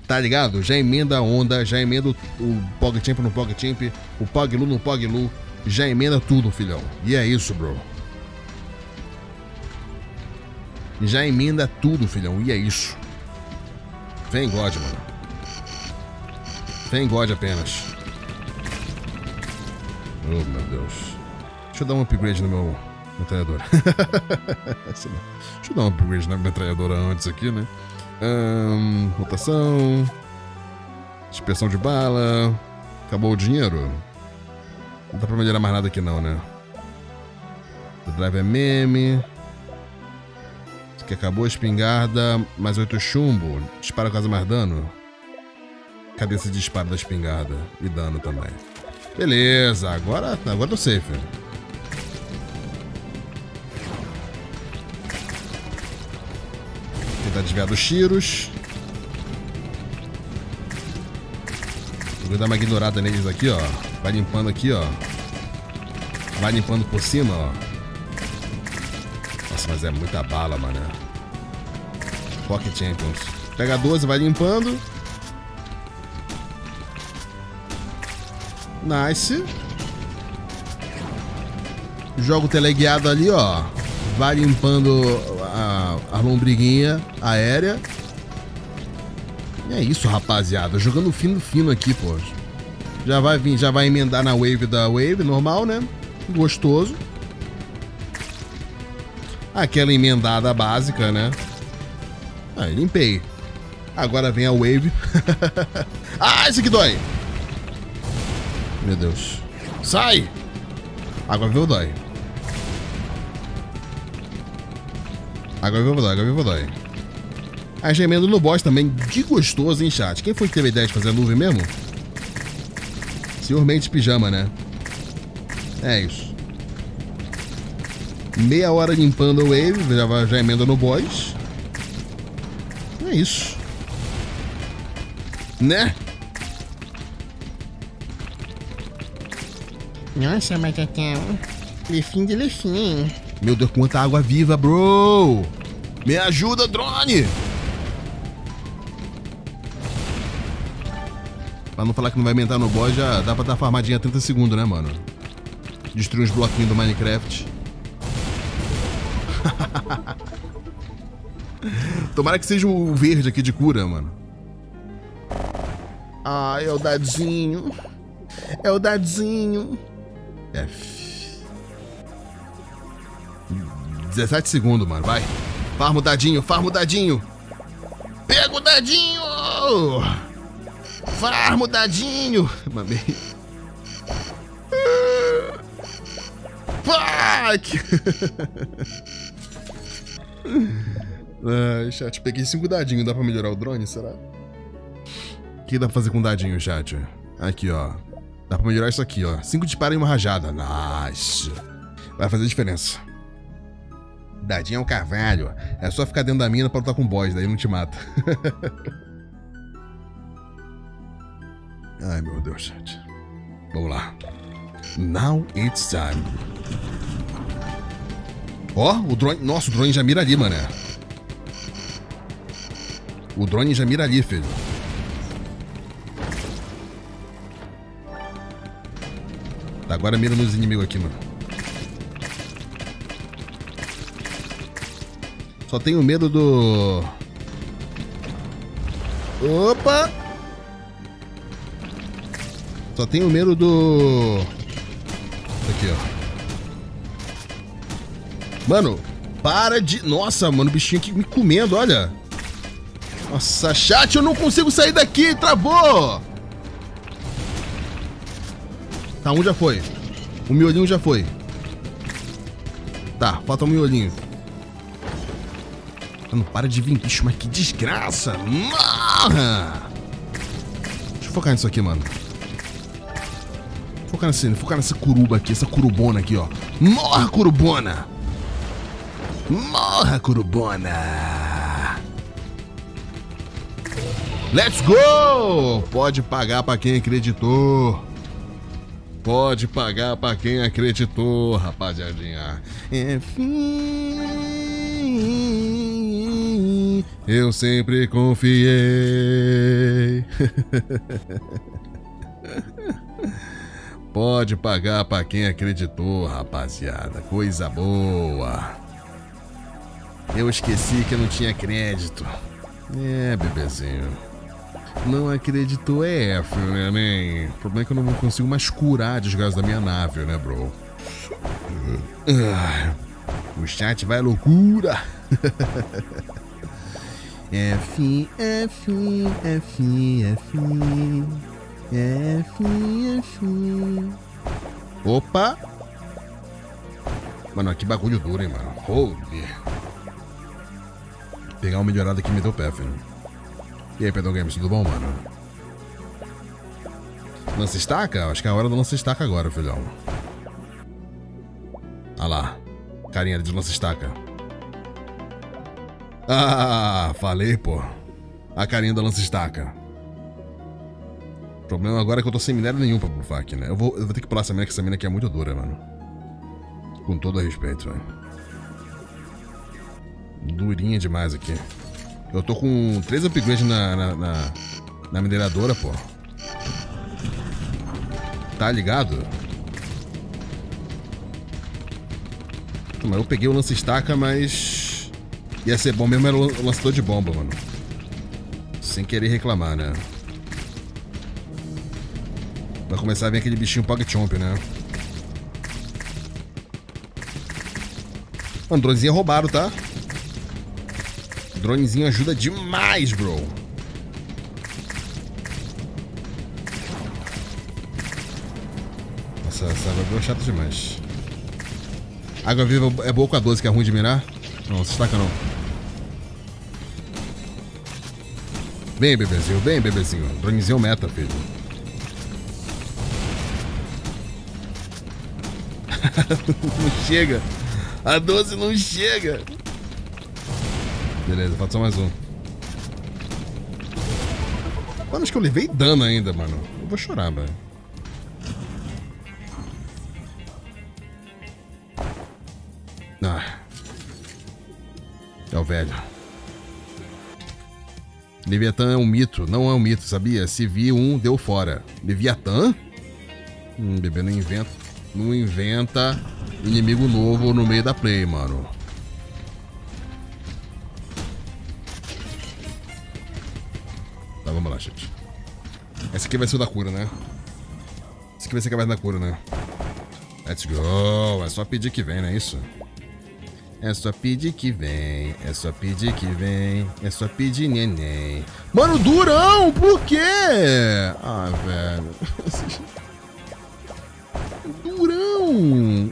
Tá ligado? Já emenda a onda, já emenda o, o PogChamp no PogChamp, o PogLu no PogLu. Já emenda tudo, filhão. E é isso, bro. Já emenda tudo, filhão. E é isso. Vem God, mano. Vem God apenas. Oh, meu Deus. Deixa eu dar um upgrade no meu metralhadora. Deixa eu dar um upgrade na metralhadora antes aqui, né? Rotação. Dispersão de bala. Acabou o dinheiro? Não dá pra melhorar mais nada aqui não, né? O drive é meme. Isso aqui acabou a espingarda. Mais oito chumbo. Dispara quase mais dano. Cadê esse disparo da espingarda? E dano também. Beleza, agora, agora tô safe. Tentar desviar dos tiros. Vou dar uma ignorada neles aqui, ó. Vai limpando aqui, ó. Vai limpando por cima, ó. Nossa, mas é muita bala, mano. Pocket Champions. Pega 12, vai limpando. Nice. Joga o teleguiado ali, ó. Vai limpando a, a lombriguinha aérea. E é isso, rapaziada. Jogando fino fino aqui, pô. Já vai vir, já vai emendar na wave da wave, normal, né? Gostoso. Aquela emendada básica, né? Ah, limpei. Agora vem a wave. ah, esse aqui dói. Meu Deus. Sai! Agora viu dói. Agora viu dói, agora viu dói. A gemendo no boss também, de gostoso, hein, chat? Quem foi que teve a ideia de fazer a nuvem mesmo? Senhor Mente Pijama, né? É isso. Meia hora limpando o wave, já, já emenda no boss. É isso. Né?
Nossa, Batatão. Lefim de lefim.
Meu Deus, quanta água viva, bro! Me ajuda, drone! Pra não falar que não vai aumentar no boss, já dá pra dar farmadinha 30 segundos, né, mano? Destruir uns bloquinhos do Minecraft. Tomara que seja o verde aqui de cura, mano.
Ai, é o dadinho. É o dadinho.
F. 17 segundos, mano. Vai. Farma o dadinho, farma o dadinho. Pega o dadinho! Farma o dadinho! Mamei. Fuck! Ai, chat, peguei cinco dadinhos. Dá pra melhorar o drone, será? O que dá pra fazer com dadinho, chat? Aqui, ó. Dá pra melhorar isso aqui, ó. Cinco disparos e uma rajada. Nice. Vai fazer diferença. Dadinho é um carvalho. É só ficar dentro da mina pra lutar com boss, daí não te mata. Ai, meu Deus, chat. Vamos lá. Now it's time. Ó, oh, o drone... Nossa, o drone já mira ali, mané. O drone já mira ali, filho. Tá, agora mira nos inimigos aqui, mano. Só tenho medo do... Opa! Só tenho medo do... Aqui, ó. Mano, para de... Nossa, mano, o bichinho aqui me comendo, olha. Nossa, chat, eu não consigo sair daqui, travou! Tá, um já foi. O miolinho já foi. Tá, falta um miolinho. Não para de vir, bicho, mas que desgraça! Morra! Deixa eu focar nisso aqui, mano. Focar nessa, focar nessa curuba aqui, essa curubona aqui, ó. Morra, curubona! Morra, curubona! Let's go! Pode pagar pra quem acreditou. Pode pagar pra quem acreditou, rapaziadinha. Enfim, eu sempre confiei. Pode pagar pra quem acreditou, rapaziada. Coisa boa. Eu esqueci que eu não tinha crédito. É, bebezinho. Não acreditou é F, né, man? O problema é que eu não consigo mais curar a desgraça da minha nave, né, bro? O chat vai loucura. F, F, F, F, F, F. Opa! Mano, que bagulho duro, hein, mano. Holy. Pegar uma melhorada aqui e meter o pé, filho. E aí, Pedro Games, tudo bom, mano? Lança estaca? Acho que é a hora do lança estaca agora, filhão. Ah lá. Carinha de lança estaca. Ah, falei, pô. A carinha da lança estaca. O problema agora é que eu tô sem minério nenhum pra buffar aqui, né? Eu vou, eu vou ter que pular essa mina, que essa mina aqui é muito dura, mano. Com todo respeito, velho. Durinha demais aqui. Eu tô com três upgrades na, na, na, na mineradora, pô. Tá ligado? Mas eu peguei o lance-estaca, mas... Ia ser bom mesmo era o lançador de bomba, mano. Sem querer reclamar, né? Vai começar a vir aquele bichinho Pogchomp, né? Mano, dronezinho é roubado, tá? Dronezinho ajuda demais, bro. Nossa, essa água é chata demais. Água viva é boa com a 12, que é ruim de mirar? Não, se estaca não. Bem, bebezinho, bem, bebezinho. Dronezinho meta, filho. não chega. A 12 não chega. Beleza, falta só mais um. Mano, acho que eu levei dano ainda, mano. Eu vou chorar, velho. Ah. É o velho. Leviatã é um mito. Não é um mito, sabia? Se vi um, deu fora. Leviatã? Hum, bebê, não inventa. Não inventa inimigo novo no meio da play, mano. Tá, vamos lá, gente. Essa aqui vai ser o da cura, né? Essa aqui vai ser capaz da cura, né? Let's go! É só pedir que vem, não é isso? É só pedir que vem, é só pedir que vem, é só pedir neném. Mano, durão, por quê? Ah, velho. Durão!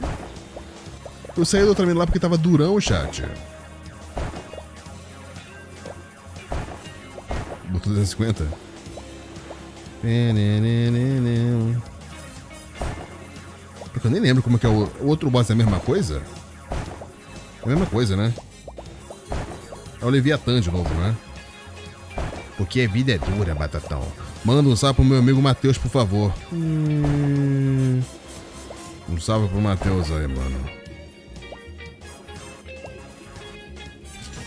Eu saí do mina lá porque tava durão, chat. Botou 250? Porque eu nem lembro como é que é o outro boss é a mesma coisa? É a mesma coisa, né? É o Leviatã de novo, né? Porque a vida é dura, Batatão. Manda um salve pro meu amigo Matheus, por favor. Hum... Um salve pro Matheus aí, mano.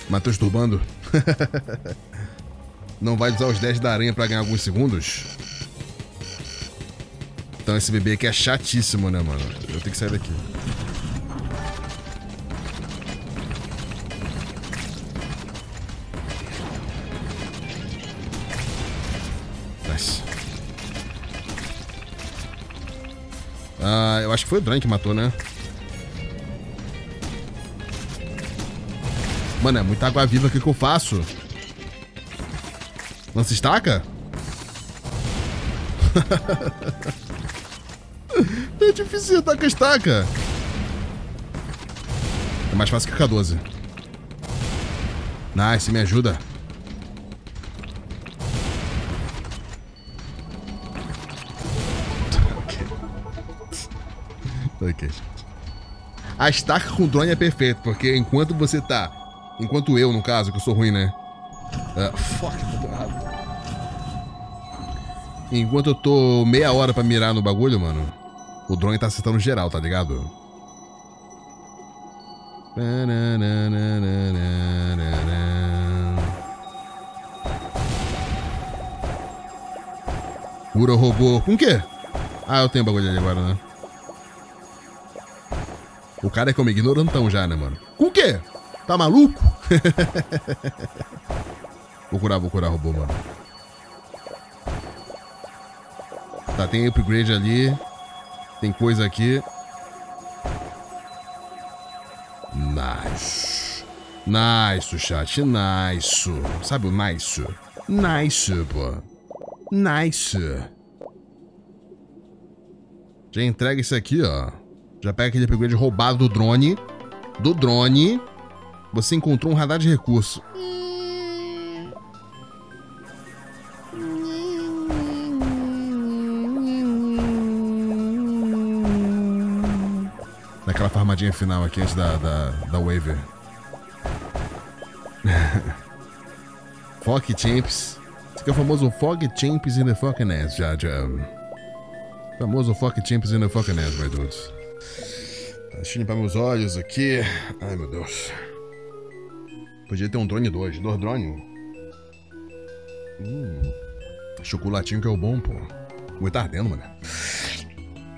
Matheus Turbando. Não vai usar os 10 da aranha pra ganhar alguns segundos? Então esse bebê aqui é chatíssimo, né, mano? Eu tenho que sair daqui. Eu acho que foi o Dran que matou, né? Mano, é muita água viva aqui que eu faço. Lança estaca? é difícil atacar estaca. É mais fácil que a K12. Nice, me ajuda. A estaca com drone é perfeito, porque enquanto você tá... Enquanto eu, no caso, que eu sou ruim, né? Uh, fuck, tô errado. Enquanto eu tô meia hora pra mirar no bagulho, mano, o drone tá acertando geral, tá ligado? Cura o robô. Com o quê? Ah, eu tenho bagulho ali agora, né? O cara é como ignorantão já, né, mano? Com o quê? Tá maluco? vou curar, vou curar robô, mano. Tá, tem upgrade ali. Tem coisa aqui. Nice. Nice, chat. Nice. Sabe o nice? Nice, pô. Nice. Já entrega isso aqui, ó. Já pega aquele upgrade roubado do drone. Do drone. Você encontrou um radar de recurso. Naquela farmadinha final aqui antes da, da, da waiver. Fog Champs. Esse aqui é o famoso Fog Champs in the fucking ass, já, já. Famoso Fog Champs in the fucking ass, my dudes. Deixa eu limpar meus olhos aqui. Ai, meu Deus. Podia ter um drone 2. Dois drone? Hum. Chocolatinho que é o bom, pô. Muito tá ardendo, mano.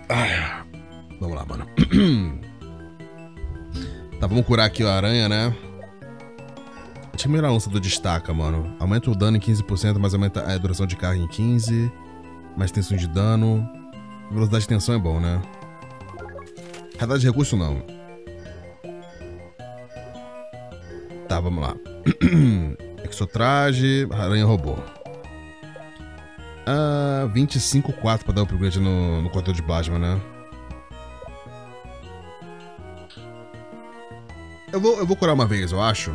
Ai. Vamos lá, mano. tá, vamos curar aqui a aranha, né? Deixa eu mirar a lança do destaca, mano. Aumenta o dano em 15%, mas aumenta a duração de carga em 15%. Mais tensão de dano. Velocidade de tensão é bom, né? Radar de recurso não. Tá, vamos lá. Exotraje, aranha robô. Ah, 25,4 pra dar o upgrade no, no cortador de plasma, né? Eu vou, eu vou curar uma vez, eu acho.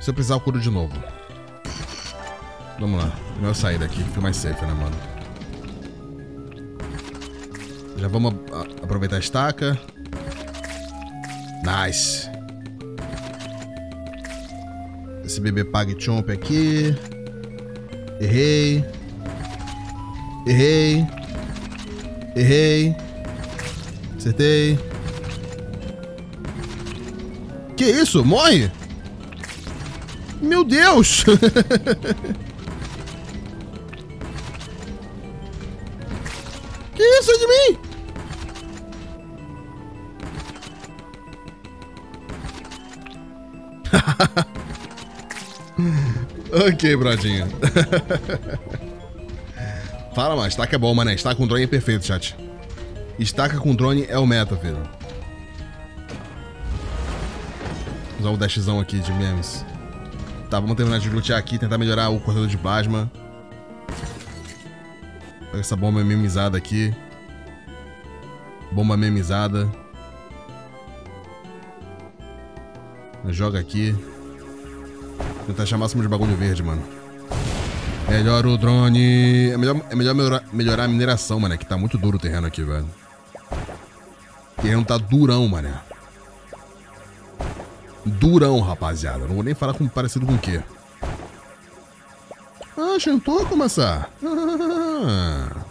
Se eu precisar, eu curo de novo. Vamos lá. Melhor sair daqui, fica mais safe, né, mano? Já vamos aproveitar a estaca. Nice. Esse bebê pague chomp aqui. Errei. Errei. Errei. Acertei. Que isso? Morre? Meu Deus! ok, brodinho. Fala mais, estaca é bom, mané. Estaca com drone é perfeito, chat. Estaca com drone é o meta, filho. Usar o dashzão aqui de memes. Tá, vamos terminar de lutear aqui, tentar melhorar o cortador de plasma. Pega essa bomba memizada aqui. Bomba memizada. Joga aqui. Tentar o máximo de bagulho verde, mano. Melhora o drone. É melhor, é melhor melhorar, melhorar a mineração, mano. Que tá muito duro o terreno aqui, velho. O terreno tá durão, mano. Durão, rapaziada. Não vou nem falar com parecido com o quê. Ah, chantou, começar. Ah.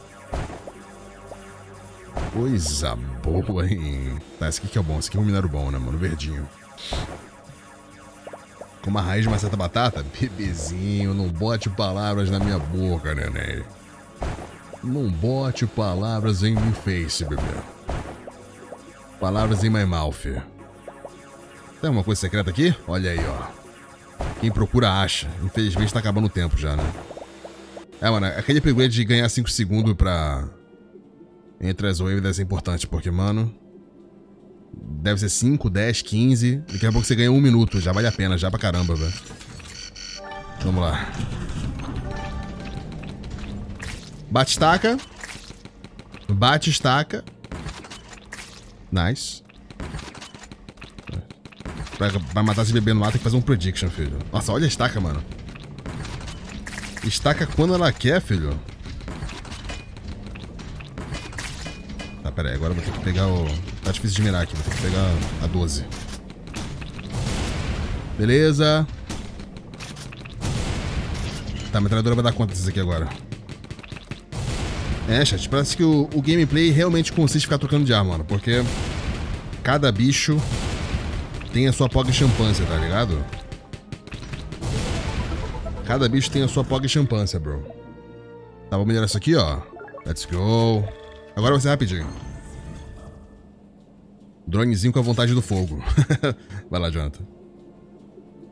Coisa boa, hein? Tá, esse aqui que é bom. Esse aqui é um minério bom, né, mano? Verdinho. Com uma raiz de uma certa batata? Bebezinho, não bote palavras na minha boca, neném. Não bote palavras em meu face, bebê. Palavras em my mouth. Tem uma coisa secreta aqui? Olha aí, ó. Quem procura acha. Infelizmente tá acabando o tempo já, né? É, mano, aquele upgrade de ganhar 5 segundos pra... Entre as waves ser importante, porque, mano... Deve ser 5, 10, 15. Daqui a pouco você ganha um minuto. Já vale a pena, já pra caramba, velho. Vamos lá. Bate estaca. Bate estaca. Nice. Pra, pra matar esse bebê no ar tem que fazer um prediction, filho. Nossa, olha a estaca, mano. Estaca quando ela quer, filho. Tá, pera aí. Agora eu vou ter que pegar o... Tá difícil de mirar aqui. Vou ter que pegar a 12. Beleza. Tá, a metralhadora vai dar conta disso aqui agora. É, chat, parece que o, o gameplay realmente consiste em ficar trocando de arma, mano. Porque cada bicho tem a sua POG champância, tá ligado? Cada bicho tem a sua POG champância, bro. Tá, vamos melhorar isso aqui, ó. Let's go. Agora vai ser rapidinho. Dronezinho com a vontade do fogo. vai lá, Jonathan.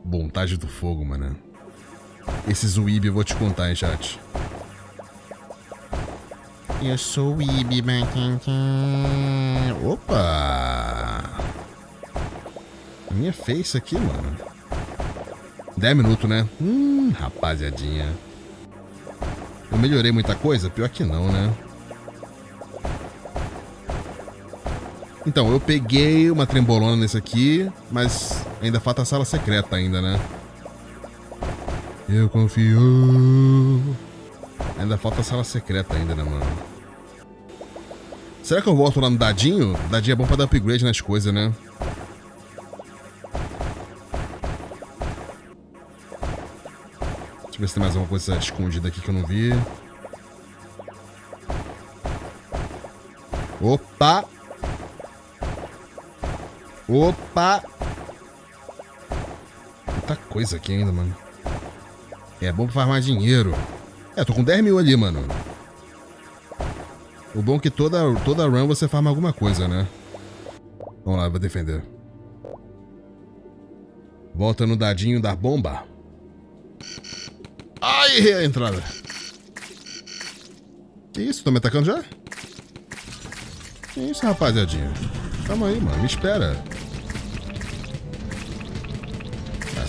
Vontade do fogo, mano. Esses Weeb eu vou te contar, hein, chat.
Eu sou o Ibi,
Opa! Minha face aqui, mano. 10 minutos, né? Hum, rapaziadinha. Eu melhorei muita coisa? Pior que não, né? Então, eu peguei uma trembolona nesse aqui, mas ainda falta a sala secreta ainda, né? Eu confio. Ainda falta a sala secreta ainda, né, mano? Será que eu volto lá no dadinho? Dadinho é bom pra dar upgrade nas coisas, né? Deixa eu ver se tem mais alguma coisa escondida aqui que eu não vi. Opa! Muita coisa aqui ainda, mano. É bom pra farmar dinheiro. É, tô com 10 mil ali, mano. O bom é que toda, toda run você farma alguma coisa, né? Vamos lá, vou defender. Volta no dadinho da bomba. Ai, errei a entrada. Que isso? Tô me atacando já? Que isso, rapaziadinha? Calma aí, mano. Me espera.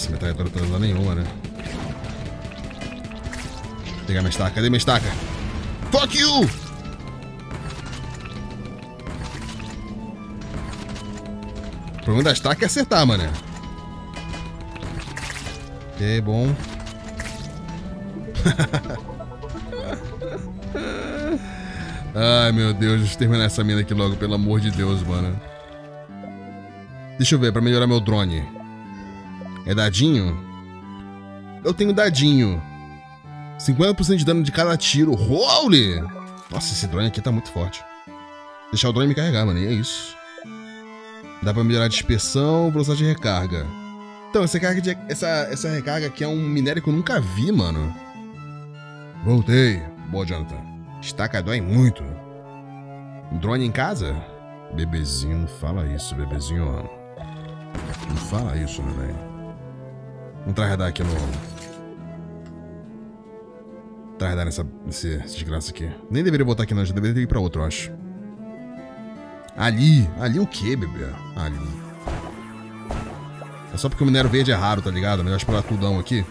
Essa metralhadora tá dando nenhuma, né? Pegar minha estaca. Cadê minha estaca? Fuck you! O problema da estaca é acertar, mano. Ok, bom. Ai, meu Deus, deixa eu terminar essa mina aqui logo, pelo amor de Deus, mano. Deixa eu ver, pra melhorar meu drone. É dadinho? Eu tenho dadinho. 50% de dano de cada tiro. Holy! Nossa, esse drone aqui tá muito forte. Deixar o drone me carregar, mano, e é isso. Dá pra melhorar a dispersão, velocidade de recarga. Então, essa recarga, de, essa, essa recarga aqui é um minério que eu nunca vi, mano. Voltei. Boa, Jonathan. Estaca dói muito. Drone em casa? Bebezinho, não fala isso, bebezinho. Não fala isso, meu velho. Vamos tardar aqui no... Tardar nessa, nesse, desgraça aqui. Nem deveria botar aqui não, já deveria ter ido pra outro, eu acho. Ali. Ali o que, bebê? Ali. É só porque o minério verde é raro, tá ligado? Melhor explorar tudão aqui.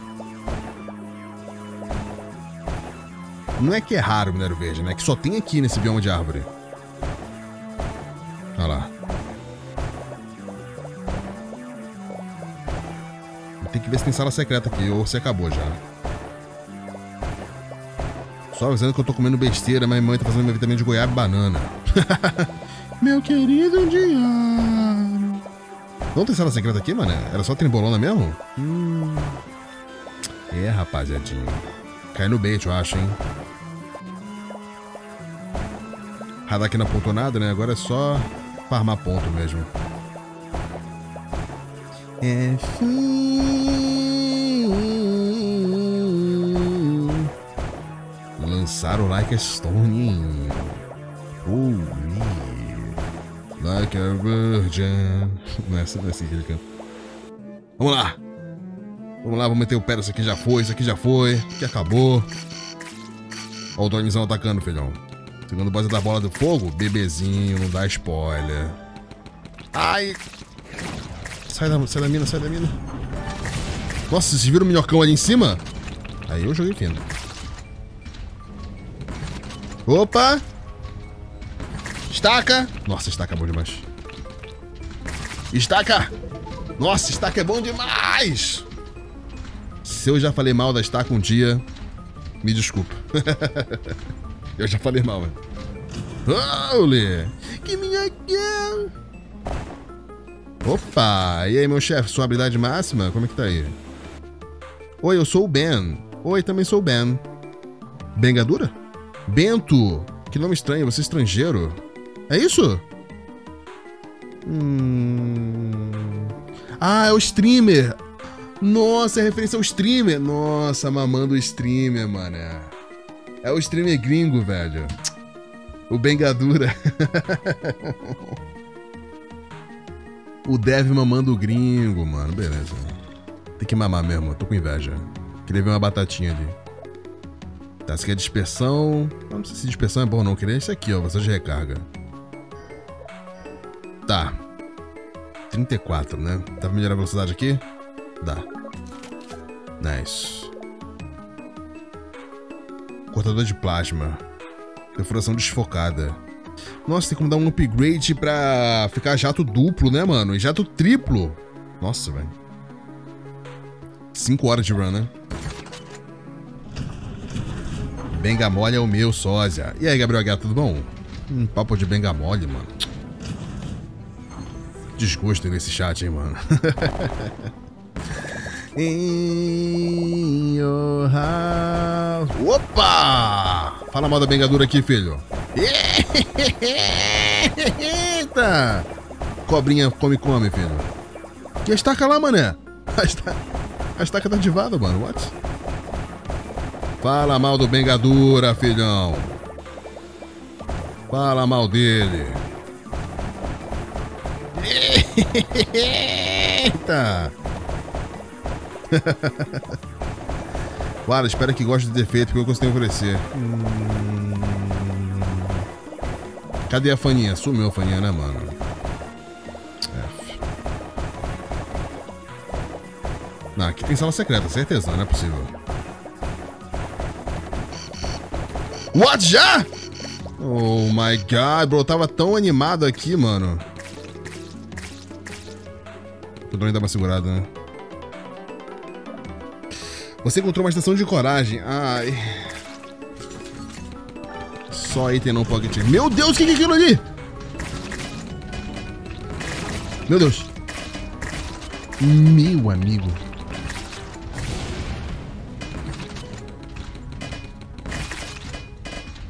Não é que é raro o minério verde, né? É que só tem aqui nesse bioma de árvore. Ver se tem sala secreta aqui, ou se acabou já. Só avisando que eu tô comendo besteira, minha mãe tá fazendo minha vitamina de goiaba e banana. Meu querido diário. Não tem sala secreta aqui, mano? Era só trembolona mesmo? Hum. É, rapaziadinho. Cai no bait, eu acho, hein? Radar aqui não apontou nada, né? Agora é só farmar ponto mesmo. É fim. Lançaram Like a Stone. Holy. Like a Virgin. Não é assim, que ele canta. Vamos lá. Vamos lá, vamos meter o pé. Isso aqui já foi, isso aqui já foi. Aqui acabou. Olha o dronezão atacando, filhão. Segundo base da bola do fogo, bebezinho, não dá spoiler. Ai! Sai da, sai da mina, sai da mina. Nossa, vocês viram o minhocão ali em cima? Aí eu joguei fino. Opa! Estaca! Nossa, estaca bom demais. Estaca! Nossa, estaca é bom demais! Se eu já falei mal da estaca um dia, me desculpa. eu já falei mal, velho. Holy! Que girl! Opa! E aí, meu chefe, sua habilidade máxima? Como é que tá aí? Oi, eu sou o Ben. Oi, também sou o Ben. Bengadura? Bento! Que nome estranho, você é estrangeiro. É isso? Hum... Ah, é o streamer. Nossa, é referência ao streamer. Nossa, mamando o streamer, mano. É o streamer gringo, velho. O Bengadura. o Dev mamando o gringo, mano. Beleza. Tem que mamar mesmo, tô com inveja. Queria ver uma batatinha ali. Tá, essa aqui é dispersão. Não sei se dispersão é bom ou não. Queria esse aqui, ó. Você de recarga. Tá. 34, né? Dá pra melhorar a velocidade aqui? Dá. Nice. Cortador de plasma. Perfuração desfocada. Nossa, tem como dar um upgrade pra ficar jato duplo, né, mano? E jato triplo. Nossa, velho. 5 horas de run, né? Benga mole é o meu, sósia. E aí, Gabriel H, tudo bom? Um papo de benga mole, mano. Desgosto nesse chat, hein, mano. In your house. Opa! Fala mal da bengadura aqui, filho. Eita! Cobrinha come, come, filho. Que estaca lá, mané? A estaca, a estaca tá ativada, mano. What? Fala mal do bengadura, filhão. Fala mal dele. Eita! claro, espero que goste do defeito que eu a oferecer. Hum... Cadê a Faninha? Sumiu a Faninha, né, mano? É. Não, aqui tem sala secreta, certeza, não é possível. What? Já? Oh my god, bro, tava tão animado aqui, mano. O drone dá uma segurada, né? Você encontrou uma estação de coragem. Ai. Só item não pocket. Meu Deus, o que, que é aquilo ali? Meu Deus. Meu amigo.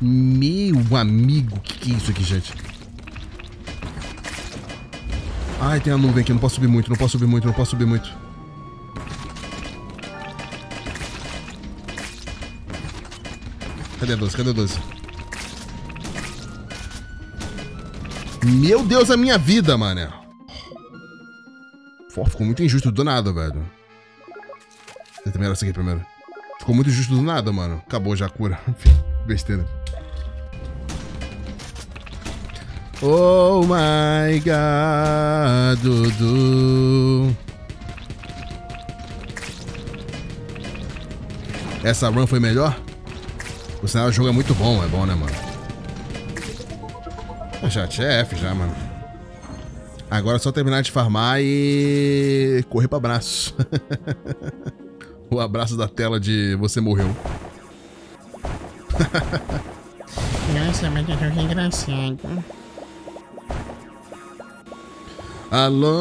Meu amigo. O que, que é isso aqui, gente? Ai, tem a nuvem aqui. Não posso subir muito, não posso subir muito, não posso subir muito. Cadê a 12? Cadê a 12? Meu Deus, a minha vida, mané. Pô, ficou muito injusto do nada, velho. Você também era essa aqui primeiro. Ficou muito injusto do nada, mano. Acabou já a cura. Besteira. Oh my god, Dudu. Essa run foi melhor? O sinal jogo é muito bom, é bom, né, mano? Já tinha F já, mano. Agora é só terminar de farmar e correr pra abraço. o abraço da tela de você morreu.
Nossa, mas que engraçado.
Alona.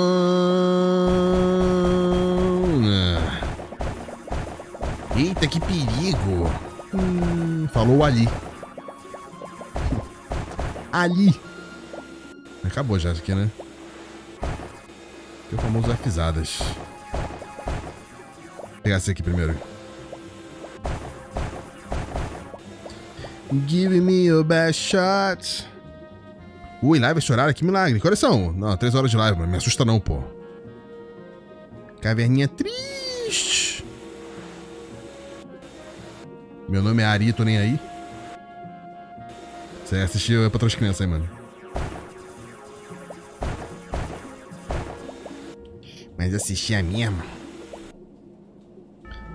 Eita, que perigo. Hum, falou ali. Ali. Acabou já isso aqui, né? Que é o famoso Fzadas. Vou pegar esse aqui primeiro. Give me your best shot. Ui, live horário? Que milagre. São? Não, três horas de live, mas me assusta não, pô. Caverninha triste. Meu nome é Ari, tô nem aí. Você assistiu é pra outras crianças aí, mano. Mas assisti a mesma.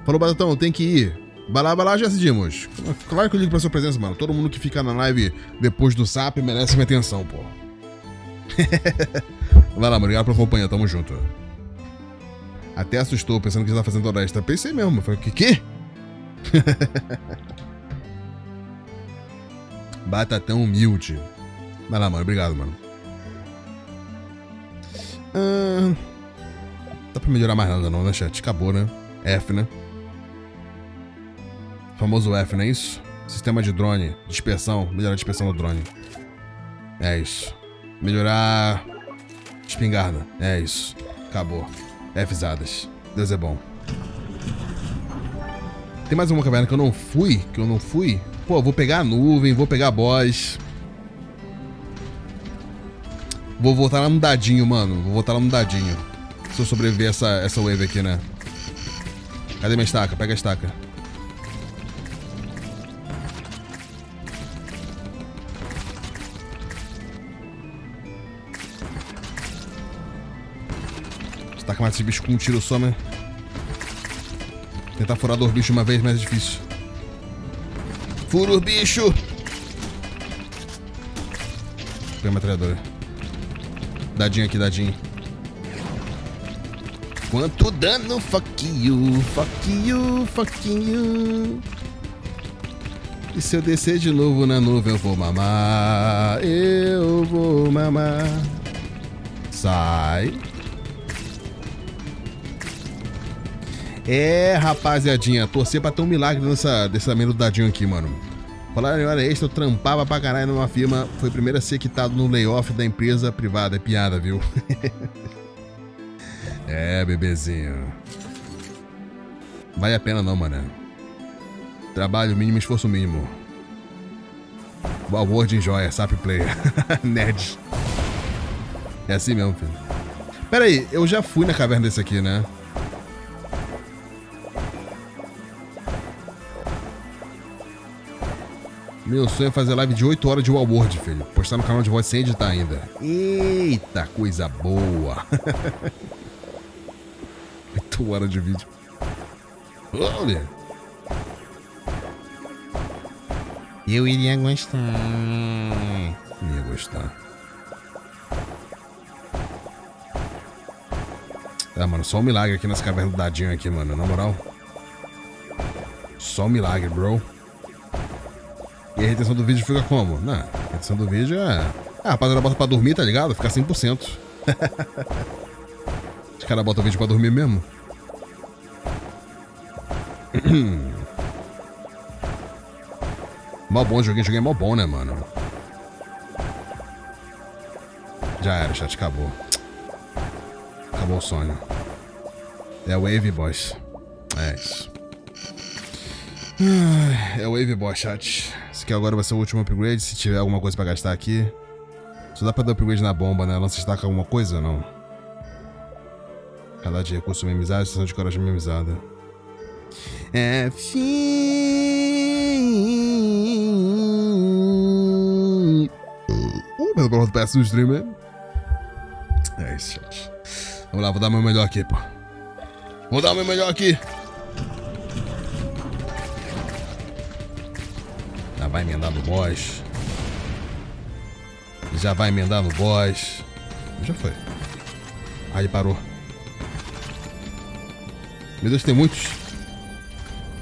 Falou, Batatão, tem que ir. Balá, balá, já decidimos. Claro que eu ligo pra sua presença, mano. Todo mundo que fica na live depois do SAP merece minha atenção, pô. Vai lá, mano. Obrigado por acompanhar. Tamo junto. Até assustou, pensando que já tava fazendo hora extra. Pensei mesmo. Eu falei, que quê? Batatão humilde. Vai lá, mano. Obrigado, mano. Ah, dá pra melhorar mais nada não, né, chat? Acabou, né? F, né? Famoso F, não é isso? Sistema de drone. Dispersão. Melhorar a dispersão do drone. É isso. Melhorar... Espingarda. É isso. Acabou. Fzadas. Deus é bom. Tem mais uma caverna que eu não fui? Que eu não fui? Pô, vou pegar a nuvem, vou pegar a boss. Vou voltar lá no dadinho, mano. Vou voltar lá no dadinho. Se eu sobreviver essa, essa wave aqui, né? Cadê minha estaca? Pega a estaca. Estaca mata esse bicho com um tiro só, né? Tentar furar do bicho uma vez mais é difícil. Fura o bicho! Pega a metralhadora. Dadinho aqui, dadinho. Quanto dano, fuck you, fuck you, fuck you. E se eu descer de novo na nuvem, eu vou mamar. Eu vou mamar. Sai. É, rapaziadinha, torcer pra ter um milagre nessa, dessa menu do dadinho aqui, mano. Falar em hora extra, eu trampava pra caralho numa firma, foi primeiro a ser quitado no layoff da empresa privada. É piada, viu? é, bebezinho. Vale a pena não, mano. Trabalho mínimo, esforço mínimo. Boa word joia, sap player. Nerd. É assim mesmo, filho. Pera aí, eu já fui na caverna desse aqui, né? Meu sonho é fazer live de 8 horas de Wallword, filho. Postar no canal de voz sem editar ainda. Eita, coisa boa. 8 horas de vídeo. Olha.
Eu iria gostar.
Não ia gostar. Ah, mano, só um milagre aqui nas cavernas do Dadinho aqui, mano. Na moral. Só um milagre, bro. E a retenção do vídeo fica como? Não, a retenção do vídeo é... Ah, a rapaziada bota pra dormir, tá ligado? Fica 100%. Os caras botam o vídeo pra dormir mesmo. Mó bom, joguinho é mó bom, né, mano? Já era, chat, acabou. Acabou o sonho. É Wave, boys. É isso. É Wave, boy, chat. Esse aqui agora vai ser o último upgrade, se tiver alguma coisa pra gastar aqui. Só dá pra dar upgrade na bomba, né? Lança estaca alguma coisa ou não? Cadar de recurso memizado, estação de coragem memizada. É fim. Uh, pelo peço do streamer. É isso, chat. Vamos lá, vou dar meu melhor aqui, pô. Vou dar meu melhor aqui. Já vai emendar no boss. Já vai emendar no boss. Já foi. Aí parou. Meu Deus, tem muitos.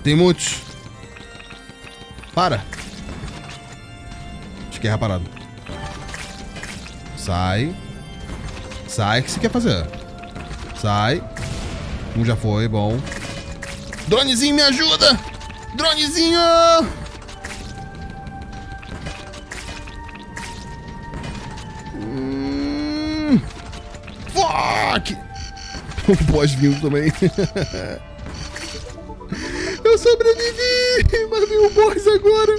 Tem muitos. Para. É parado. Sai. Sai, o que você quer fazer? Sai. Um já foi, bom. Dronezinho, me ajuda! Dronezinho! Hum... Fuck! O boss vindo também. Sobrevivi! Mas vem o boss agora!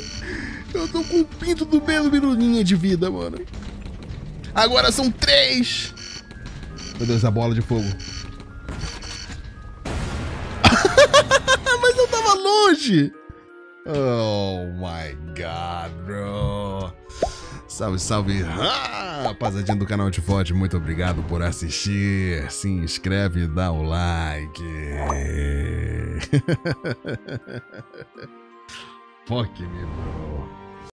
Eu tô com o pinto do Belo Birulinha de vida, mano. Agora são três! Meu Deus, a bola de fogo. Mas eu tava longe! Oh my god, bro. Salve, salve, rapaziadinha do canal de VOD, muito obrigado por assistir. Se inscreve e dá o like. Fuck me, bro.